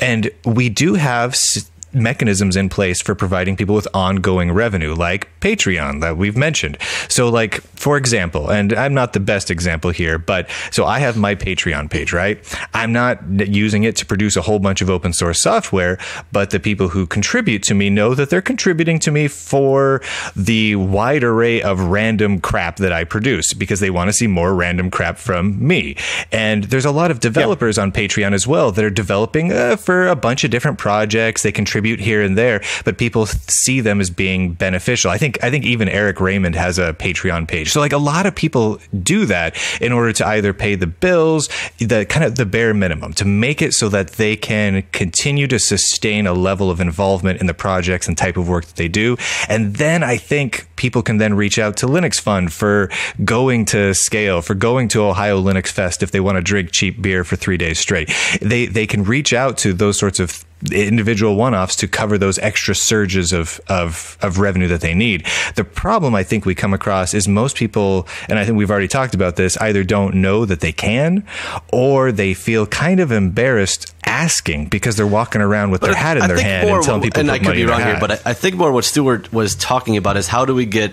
And we do have. s- mechanisms in place for providing people with ongoing revenue like Patreon that we've mentioned. So like for example, and I'm not the best example here, but so I have my Patreon page, right? I'm not using it to produce a whole bunch of open source software, but the people who contribute to me know that they're contributing to me for the wide array of random crap that I produce because they want to see more random crap from me. And there's a lot of developers on Patreon as well that are developing uh, for a bunch of different projects. They contribute contribute here and there, but people see them as being beneficial. I think I think even Eric Raymond has a Patreon page. So like a lot of people do that in order to either pay the bills, the kind of the bare minimum to make it so that they can continue to sustain a level of involvement in the projects and type of work that they do. And then I think people can then reach out to Linux Fund for going to SCALE, for going to Ohio Linux Fest if they want to drink cheap beer for three days straight. They they can reach out to those sorts of individual one-offs to cover those extra surges of, of of revenue that they need. The problem I think we come across is most people, and I think we've already talked about this, either don't know that they can, or they feel kind of embarrassed asking because they're walking around with their hat in I their hand more and telling people and I could be wrong here, but I, I think more what Stuart was talking about is how do we get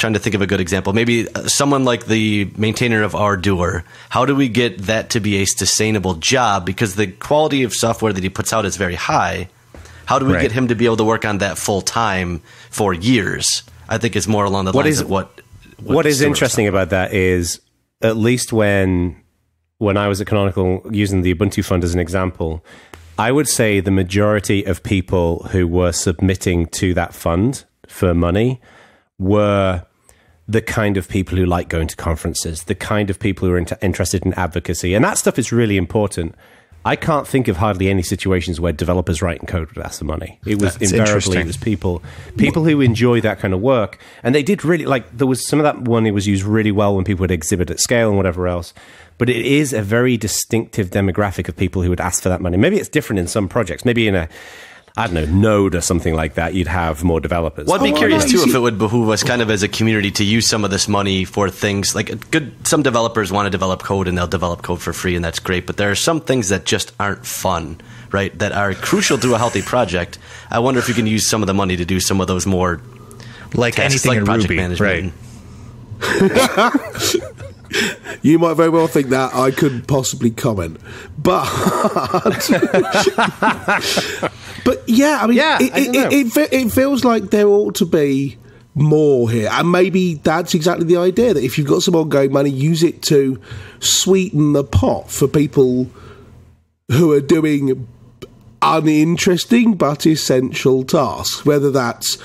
trying to think of a good example. Maybe uh, someone like the maintainer of Ardour. How do we get that to be a sustainable job? Because the quality of software that he puts out is very high. How do we Right. get him to be able to work on that full time for years? I think it's more along the What lines is- of what. what is interesting about that is at least when when I was at Canonical using the Ubuntu Fund as an example, I would say the majority of people who were submitting to that fund for money were the kind of people who like going to conferences, the kind of people who are inter- interested in advocacy, and that stuff is really important. I can't think of hardly any situations where developers writing code would ask for money. It was That's invariably it was people people who enjoy that kind of work, and they did really like. There was some of that money was used really well when people would exhibit at SCALE and whatever else. But it is a very distinctive demographic of people who would ask for that money. Maybe it's different in some projects. Maybe in a I don't know Node or something like that, you'd have more developers. Well, I'd be Oh, curious too if it would behoove us, kind of as a community, to use some of this money for things like good. Some developers want to develop code and they'll develop code for free, and that's great. But there are some things that just aren't fun, right? That are crucial to a healthy project. I wonder if you can use some of the money to do some of those more like tasks, anything like in project Ruby, management. right? You might very well think that I couldn't possibly comment, but but yeah, I mean, Yeah, it, I it, it, it, feels like there ought to be more here, and maybe that's exactly the idea that if you've got some ongoing money, use it to sweeten the pot for people who are doing uninteresting but essential tasks, whether that's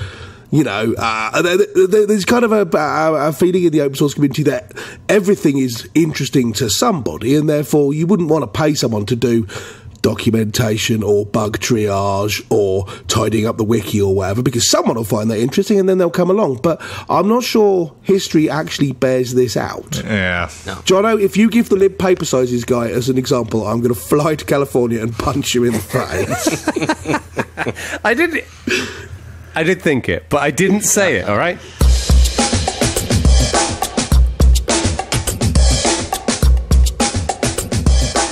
you know, uh, there- there- there's kind of a, a, a feeling in the open source community that everything is interesting to somebody, and therefore you wouldn't want to pay someone to do documentation or bug triage or tidying up the wiki or whatever because someone will find that interesting and then they'll come along. But I'm not sure history actually bears this out. Yeah. Jono, if you give the lib paper sizes guy as an example, I'm going to fly to California and punch you in the face. I did. I did think it, but I didn't say it. All right.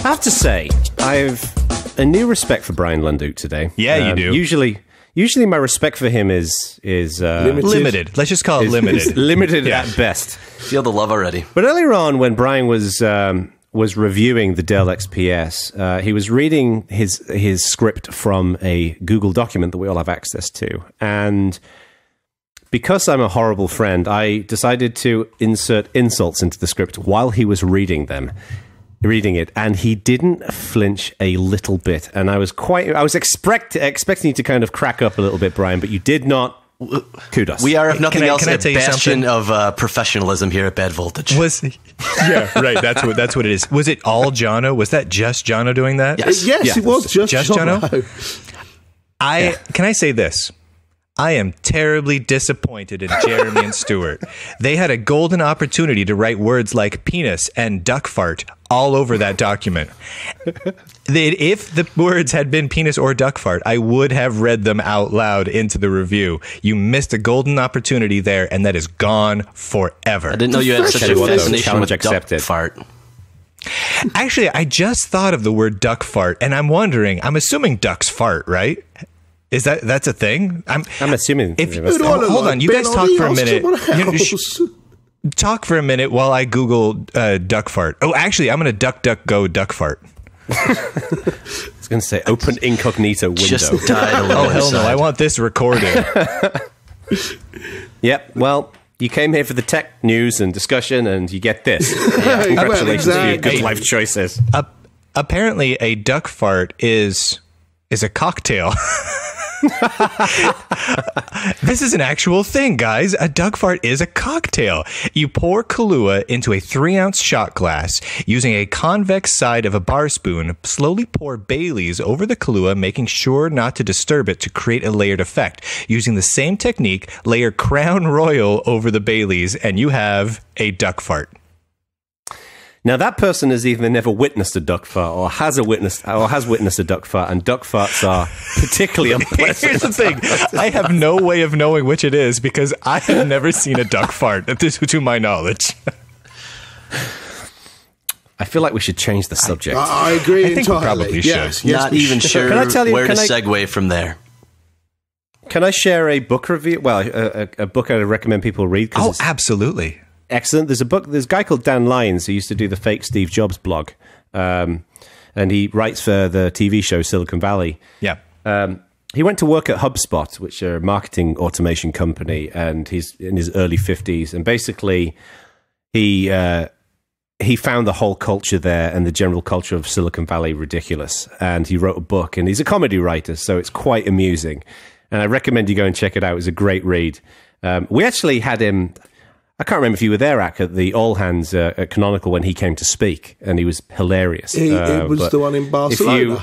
I have to say, I have a new respect for Bryan Lunduke today. Um, Yeah, you do. Usually, usually my respect for him is is uh, Limited. Limited. Let's just call it is- limited. is limited Yeah. at best. Feel the love already. But earlier on, when Bryan was um, was reviewing the Dell XPS, uh, he was reading his his script from a Google document that we all have access to, and because I'm a horrible friend, I decided to insert insults into the script while he was reading them. Reading it, and he didn't flinch a little bit, and I was quite. I was expect, expecting you to kind of crack up a little bit, Bryan, but you did not. Kudos. We are, if nothing I- else, can I a tell you bastion something? of uh, professionalism here at Bad Voltage. Was yeah, right. That's what that's what it is. Was it all Jono? Was that just Jono doing that? Yes. yes, Yeah. it was just, Just Jono. Jono? I can I say this? I am terribly disappointed in Jeremy and Stuart. They had a golden opportunity to write words like penis and duck fart all over that document. They, if the words had been penis or duck fart, I would have read them out loud into the review. You missed a golden opportunity there, and that is gone forever. I didn't know you had such a Tell you what, though, fascination challenge with duck accepted. fart. Actually, I just thought of the word duck fart, and I'm wondering. I'm assuming ducks fart, right? Is that that's a thing? I'm I'm assuming. If- that's- Who do I look Hold on, you guys talk for a minute. You know, sh- else. Talk for a minute while I Google uh, duck fart. Oh, actually, I'm going to duck, duck, go duck fart. I was going to say open incognito window. Just died a little Oh hell no! I want this recorded. Yep. Well, you came here for the tech news and discussion, and you get this. well, Congratulations for your exactly. good life choices. uh, apparently, a duck fart is is a cocktail. This is an actual thing, guys. A duck fart is a cocktail. You pour Kahlua into a three ounce shot glass. Using a convex side of a bar spoon, slowly pour Bailey's over the Kahlua, making sure not to disturb it to create a layered effect. Using the same technique, layer Crown Royal over the Bailey's, and you have a duck fart. Now that person has either never witnessed a duck fart or has a witness or has witnessed a duck fart, and duck farts are particularly unpleasant. Here's the thing I have no way of knowing which it is because I have never seen a duck fart, to, to my knowledge. I feel like we should change the subject. I, I agree I think we entirely. probably should. yes, yes, Not we even should. sure Can I tell you- where to I- segue from there. Can I share a book review? Well, a, a, a book I'd recommend people read Oh, it's absolutely. Excellent. There's a book. There's a guy called Dan Lyons who used to do the fake Steve Jobs blog, um, and he writes for the TV show Silicon Valley. Yeah. Um, he went to work at HubSpot, which are a marketing automation company, and he's in his early fifties. And basically, he uh, he found the whole culture there and the general culture of Silicon Valley ridiculous. And he wrote a book, and he's a comedy writer, so it's quite amusing. And I recommend you go and check it out. It was a great read. Um, we actually had him. I can't remember if you were there, Aq, at the All Hands uh, at Canonical when he came to speak, and he was hilarious. He, Uh, it was the one in if Barcelona. you-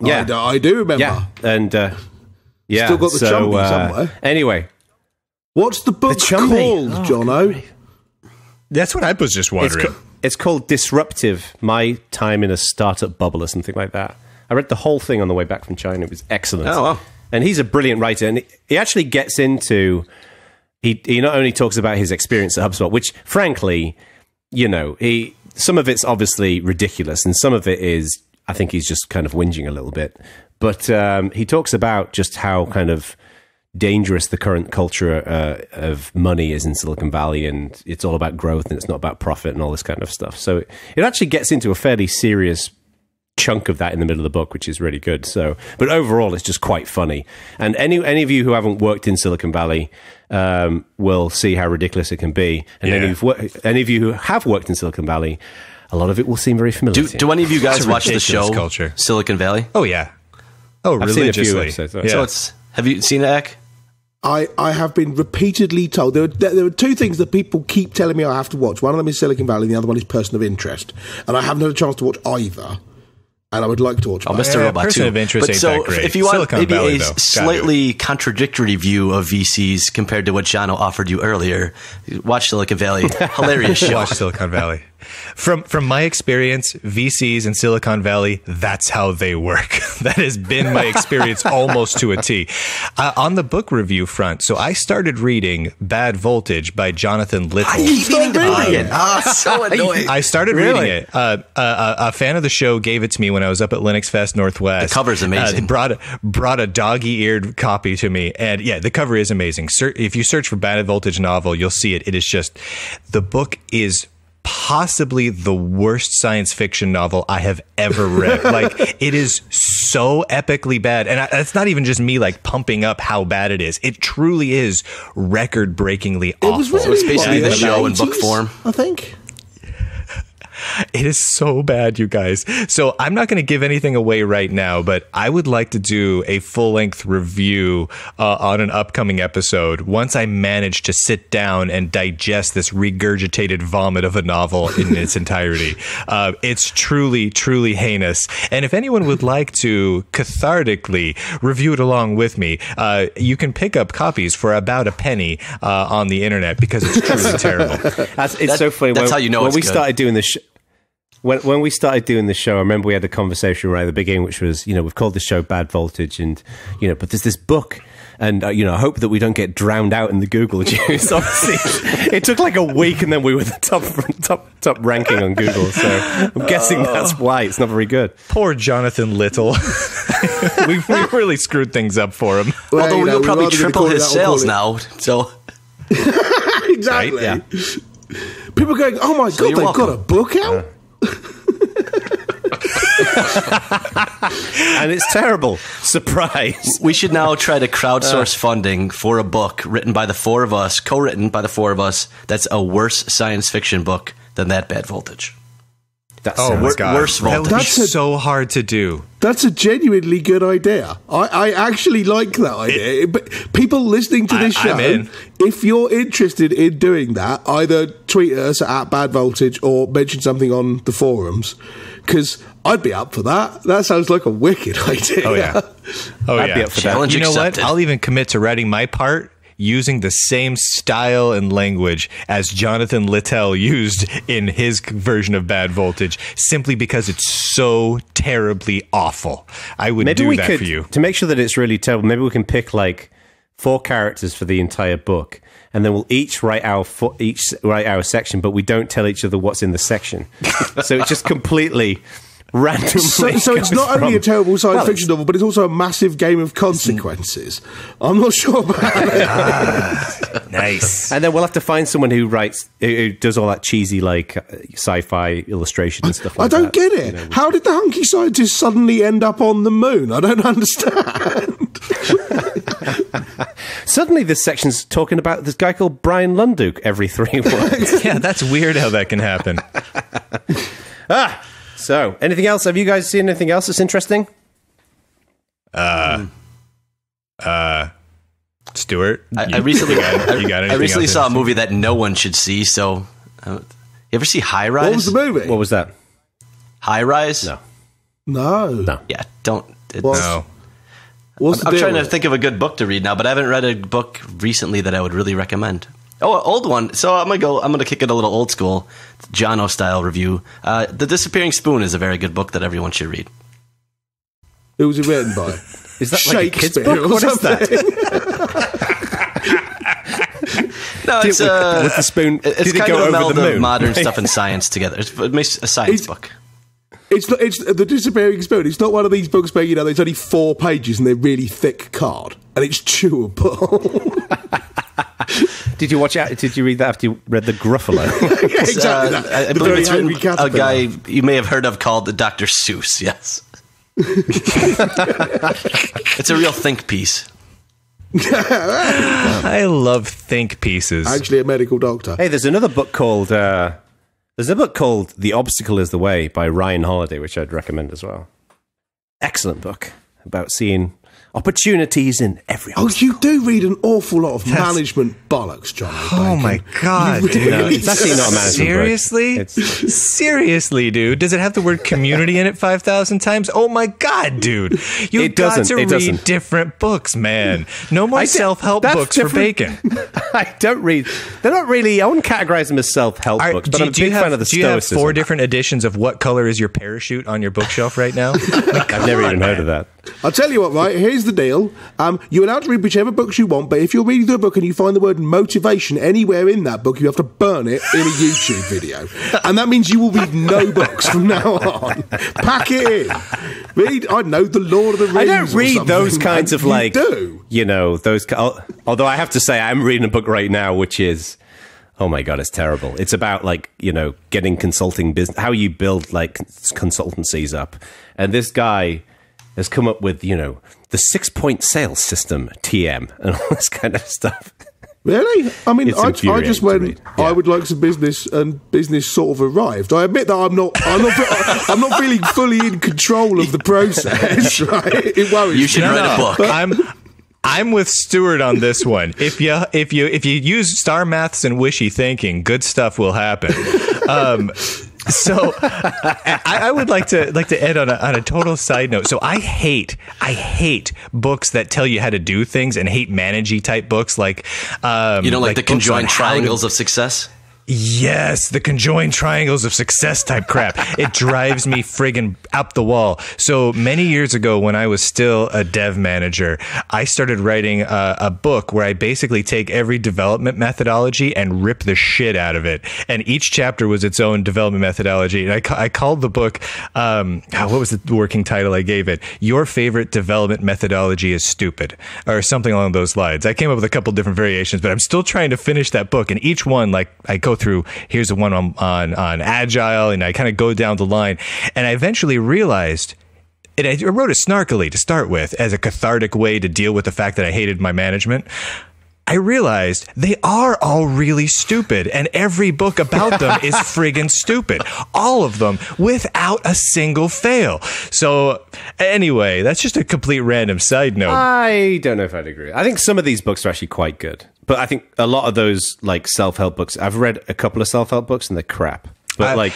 yeah, I, do- I do remember. yeah, and uh, yeah, Still got the so, chummy uh, somewhere. Anyway, What's the book Chummy. called, Jono? That's what I was just it's, wondering. ca- it's called Disruptive: My Time in a Startup Bubble or something like that. I read the whole thing on the way back from China. It was excellent. Oh, wow. And he's a brilliant writer, and he actually gets into. He he not only talks about his experience at HubSpot, which frankly, you know, he some of it's obviously ridiculous, and some of it is I think he's just kind of whinging a little bit. But um, he talks about just how kind of dangerous the current culture uh, of money is in Silicon Valley, and it's all about growth and it's not about profit and all this kind of stuff. So it actually gets into a fairly serious chunk of that in the middle of the book, which is really good. So, but overall, it's just quite funny. And any any of you who haven't worked in Silicon Valley um, will see how ridiculous it can be. And any, of, wor- any of you who have worked in Silicon Valley, a lot of it will seem very familiar. Do, to you. do any of you guys watch the show culture. Silicon Valley? oh, yeah. Oh, I've seen a few religiously. episodes, right. Yeah. So it's have you seen it, Aq? I, I have been repeatedly told there are, there are two things that people keep telling me I have to watch. One of them is Silicon Valley, the other one is Person of Interest, and I haven't had a chance to watch either. And I would like to watch. Oh, both. Mr. Yeah, Robot Person too. of Interest but ain't so that great. if you want Silicon maybe Valley, a though. Slightly contradictory view of VCs compared to what Jono offered you earlier, watch Silicon Valley. Hilarious show. Watch Silicon Valley. From from my experience, VCs in Silicon Valley, that's how they work. that has been my experience almost to a T. Uh, on the book review front, so I started reading Bad Voltage by Jonathan Littell. I keep meaning to buy it. Ah, so annoying. I started Really? reading it. Uh, uh, a fan of the show gave it to me when I was up at LinuxFest Northwest. The cover's amazing. Uh, brought a, brought a doggy-eared copy to me, and yeah, the cover is amazing. Ser- if you search for Bad Voltage novel, you'll see it. It is just the book is possibly the worst science fiction novel I have ever read. like it is so epically bad, and I, it's not even just me like pumping up how bad it is. It truly is record-breakingly awful. It was really it's basically what, the in show in book form. I think. It is so bad, you guys. So I'm not going to give anything away right now, but I would like to do a full length review uh, on an upcoming episode once I manage to sit down and digest this regurgitated vomit of a novel in its entirety. Uh, it's truly, truly heinous. And if anyone would like to cathartically review it along with me, uh, you can pick up copies for about a penny uh, on the internet because it's truly terrible. That's, it's That- so funny. that's when, how you know when it's we good. started doing this. Sh- when when we started doing the show, I remember we had a conversation right at the beginning, which was, you know, we've called the show Bad Voltage, and you know, but there's this book, and uh, you know, I hope that we don't get drowned out in the Google juice. Obviously, it took like a week, and then we were the top top top ranking on Google. So I'm guessing that's why it's not very good. Poor Jonathan Littell. we, we really screwed things up for him. Well, Although you know, we'll probably triple his that or call sales now. So exactly. Right, People are going, oh my god, you're they've got a book out. And it's terrible. Surprise. we should now try to crowdsource funding for a book written by the four of us, co-written by the four of us. That's a worse science fiction book than that Bad Voltage. That Oh sounds my wor- god, worse that would be voltage. That's a- so hard to do. That's a genuinely good idea. I, I actually like that idea. but people listening to this show, I'm in. if you're interested in doing that, either tweet us at Bad Voltage or mention something on the forums. Because I'd be up for that. That sounds like a wicked idea. Oh yeah. Oh I'd yeah. be up for that. Challenge you know accepted. what? I'll even commit to writing my part using the same style and language as Jonathan Littell used in his version of Bad Voltage, simply because it's so terribly awful. I would maybe do we that could for you. to make sure that it's really terrible. Maybe we can pick like four characters for the entire book, and then we'll each write our each write our section, but we don't tell each other what's in the section. so it's just completely randomly. So, so it's goes not only a terrible science Well, fiction novel, but it's also a massive game of consequences. I'm not sure about it. Nice. And then we'll have to find someone who writes, who who does all that cheesy like uh, sci-fi illustration and stuff. I like don't that. get it. How did the hunky scientist suddenly end up on the moon? I don't understand. Suddenly, this section's talking about this guy called Bryan Lunduke every three words. yeah, that's weird how that can happen. So, anything else? Have you guys seen anything else that's interesting? Stuart, I, you- I recently, you got, you got I recently saw a movie that no one should see. So, uh, you ever see High Rise? what was the movie? What was that? High Rise? No. no. No. Yeah, don't. It's, What? No. What's the I'm trying to think of a good book to read now, but I haven't read a book recently that I would really recommend. Oh, an old one. So I'm gonna go. I'm gonna kick it a little old school, Jono style review. Uh, the Disappearing Spoon is a very good book that everyone should read. Who was it written by? Is that like a kid's Shakespeare book? What is that? No, it's uh, with the spoon- It's it kind go of a over the meld of modern stuff and science together. It's it a science It's- book. It's not, it's the disappearing spoon. It's not one of these books where you know there's only four pages and they're really thick card and it's chewable. Did you watch out? Did you read that after you read the Gruffalo? yeah, exactly. uh, that. I, I believe it's written a guy you may have heard of called the Dr. Seuss. Yes, it's a real think piece. I love think pieces. Actually, a medical doctor. hey, there's another book called uh, there's a book called The Obstacle Is the Way by Ryan Holiday, which I'd recommend as well. Excellent book about seeing opportunities in every. Oh, obstacle. you do read an awful lot of management bollocks, John. Oh Bacon. my god, You dude! really it's actually not a management book. Seriously, It's- seriously, dude. Does it have the word community in it five thousand times? Oh my god, dude! You've It got doesn't, to read doesn't. different books, man. No more self-help that's books for bacon. I don't read. They're not really. I wouldn't categorize them as self-help Are- books, but do, I'm a do big have, fan of the do you have four different editions of what color is your parachute on your bookshelf right now? I've never even heard of that. I'll tell you what, right? Here's the deal. Um, you're allowed to read whichever books you want, but if you're reading through a book and you find the word motivation anywhere in that book, you have to burn it in a YouTube video. And that means you will read no books from now on. Pack it in. Read, I know, The Lord of the Rings. I don't read those kinds of You like do. you know those. Although I have to say, I'm reading a book right now, which is oh my god, it's terrible. It's about like you know getting consulting business, how you build like consultancies up, and this guy has come up with you know the six point sales system TM and all this kind of stuff. Really? I mean, I, I just to went. read. I would like some business, and business sort of arrived. I admit that I'm not. I'm not. I'm not feeling fully in control of the process. Right? It worries. You should me. write a book. I'm I'm with Stuart on this one. If you if you if you use star maths and wishy thinking, good stuff will happen. Um, so I, I would like to like to end on a, on a total side note. So I hate I hate books that tell you how to do things and hate managey type books like um, You don't like, the books conjoined how to- triangles of success? Yes, the conjoined triangles of success type crap. It drives me friggin' up the wall. So many years ago, when I was still a dev manager, I started writing a, a book where I basically take every development methodology and rip the shit out of it. And each chapter was its own development methodology. And I, I called the book, um, ah, what was the working title I gave it? Your favorite development methodology is stupid, or something along those lines. I came up with a couple different variations, but I'm still trying to finish that book. And each one, like, I go through, here's the one on, on, on agile, and I kind of go down the line. And I eventually realized, and I wrote it snarkily to start with as a cathartic way to deal with the fact that I hated my management. I realized they are all really stupid, and every book about them is friggin' stupid. All of them without a single fail. So, anyway, that's just a complete random side note. I don't know if I'd agree. I think some of these books are actually quite good, but I think a lot of those like self help books. I've read a couple of self help books and they're crap. But I've- like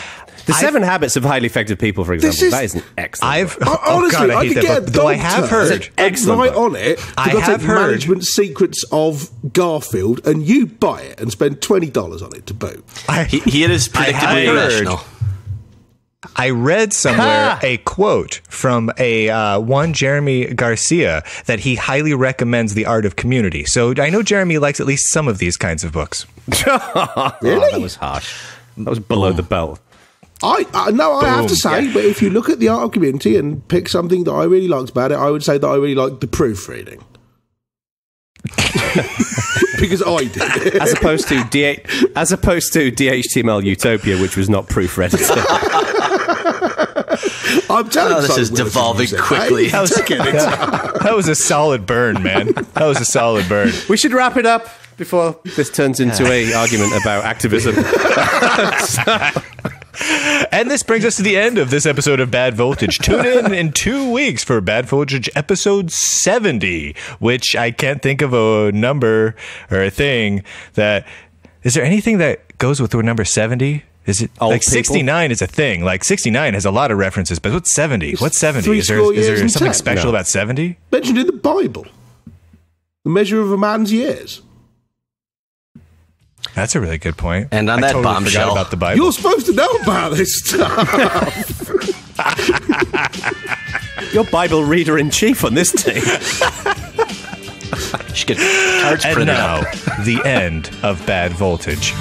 the I've- Seven Habits of Highly Effective People, for example, is- that is an excellent. I've book. Ho- oh Honestly, god, I hate could get a Though I have heard. and Excellent write book. on it. I have take heard- management secrets of Garfield, and you buy it and spend twenty dollars on it to boot. I, He, he is I predictably have heard- irrational. I read somewhere a quote from a uh, one Jeremy Garcia that he highly recommends the art of community. So I know Jeremy likes at least some of these kinds of books. Oh, that was harsh. That was below the belt. I, I no, I have to Boom. say, but if you look at the art of community and pick something that I really liked about it, I would say that I really liked the proofreading. because I did. As opposed to D- as opposed to DHTML Utopia, which was not proofread. I'm telling Oh, this is devolving Wilson, quickly. That was, that was a solid burn, man. That was a solid burn. we should wrap it up before this turns into a argument about activism. And this brings us to the end of this episode of Bad Voltage. Tune in in two weeks for Bad Voltage episode 70, which I can't think of a number or a thing that. Is there anything that goes with the number 70? Is it Old like 69 is a thing? Like 69 has a lot of references, but what's 70? What's 70? Is there, score is years there something ten. special No. about 70? Mentioned in the Bible. The measure of a man's years. That's a really good point. And on I that totally forgot bombshell- about the Bible. You're supposed to know about this stuff. Your Bible reader in chief on this team. You should get cards and printed now, out. the end of Bad Voltage.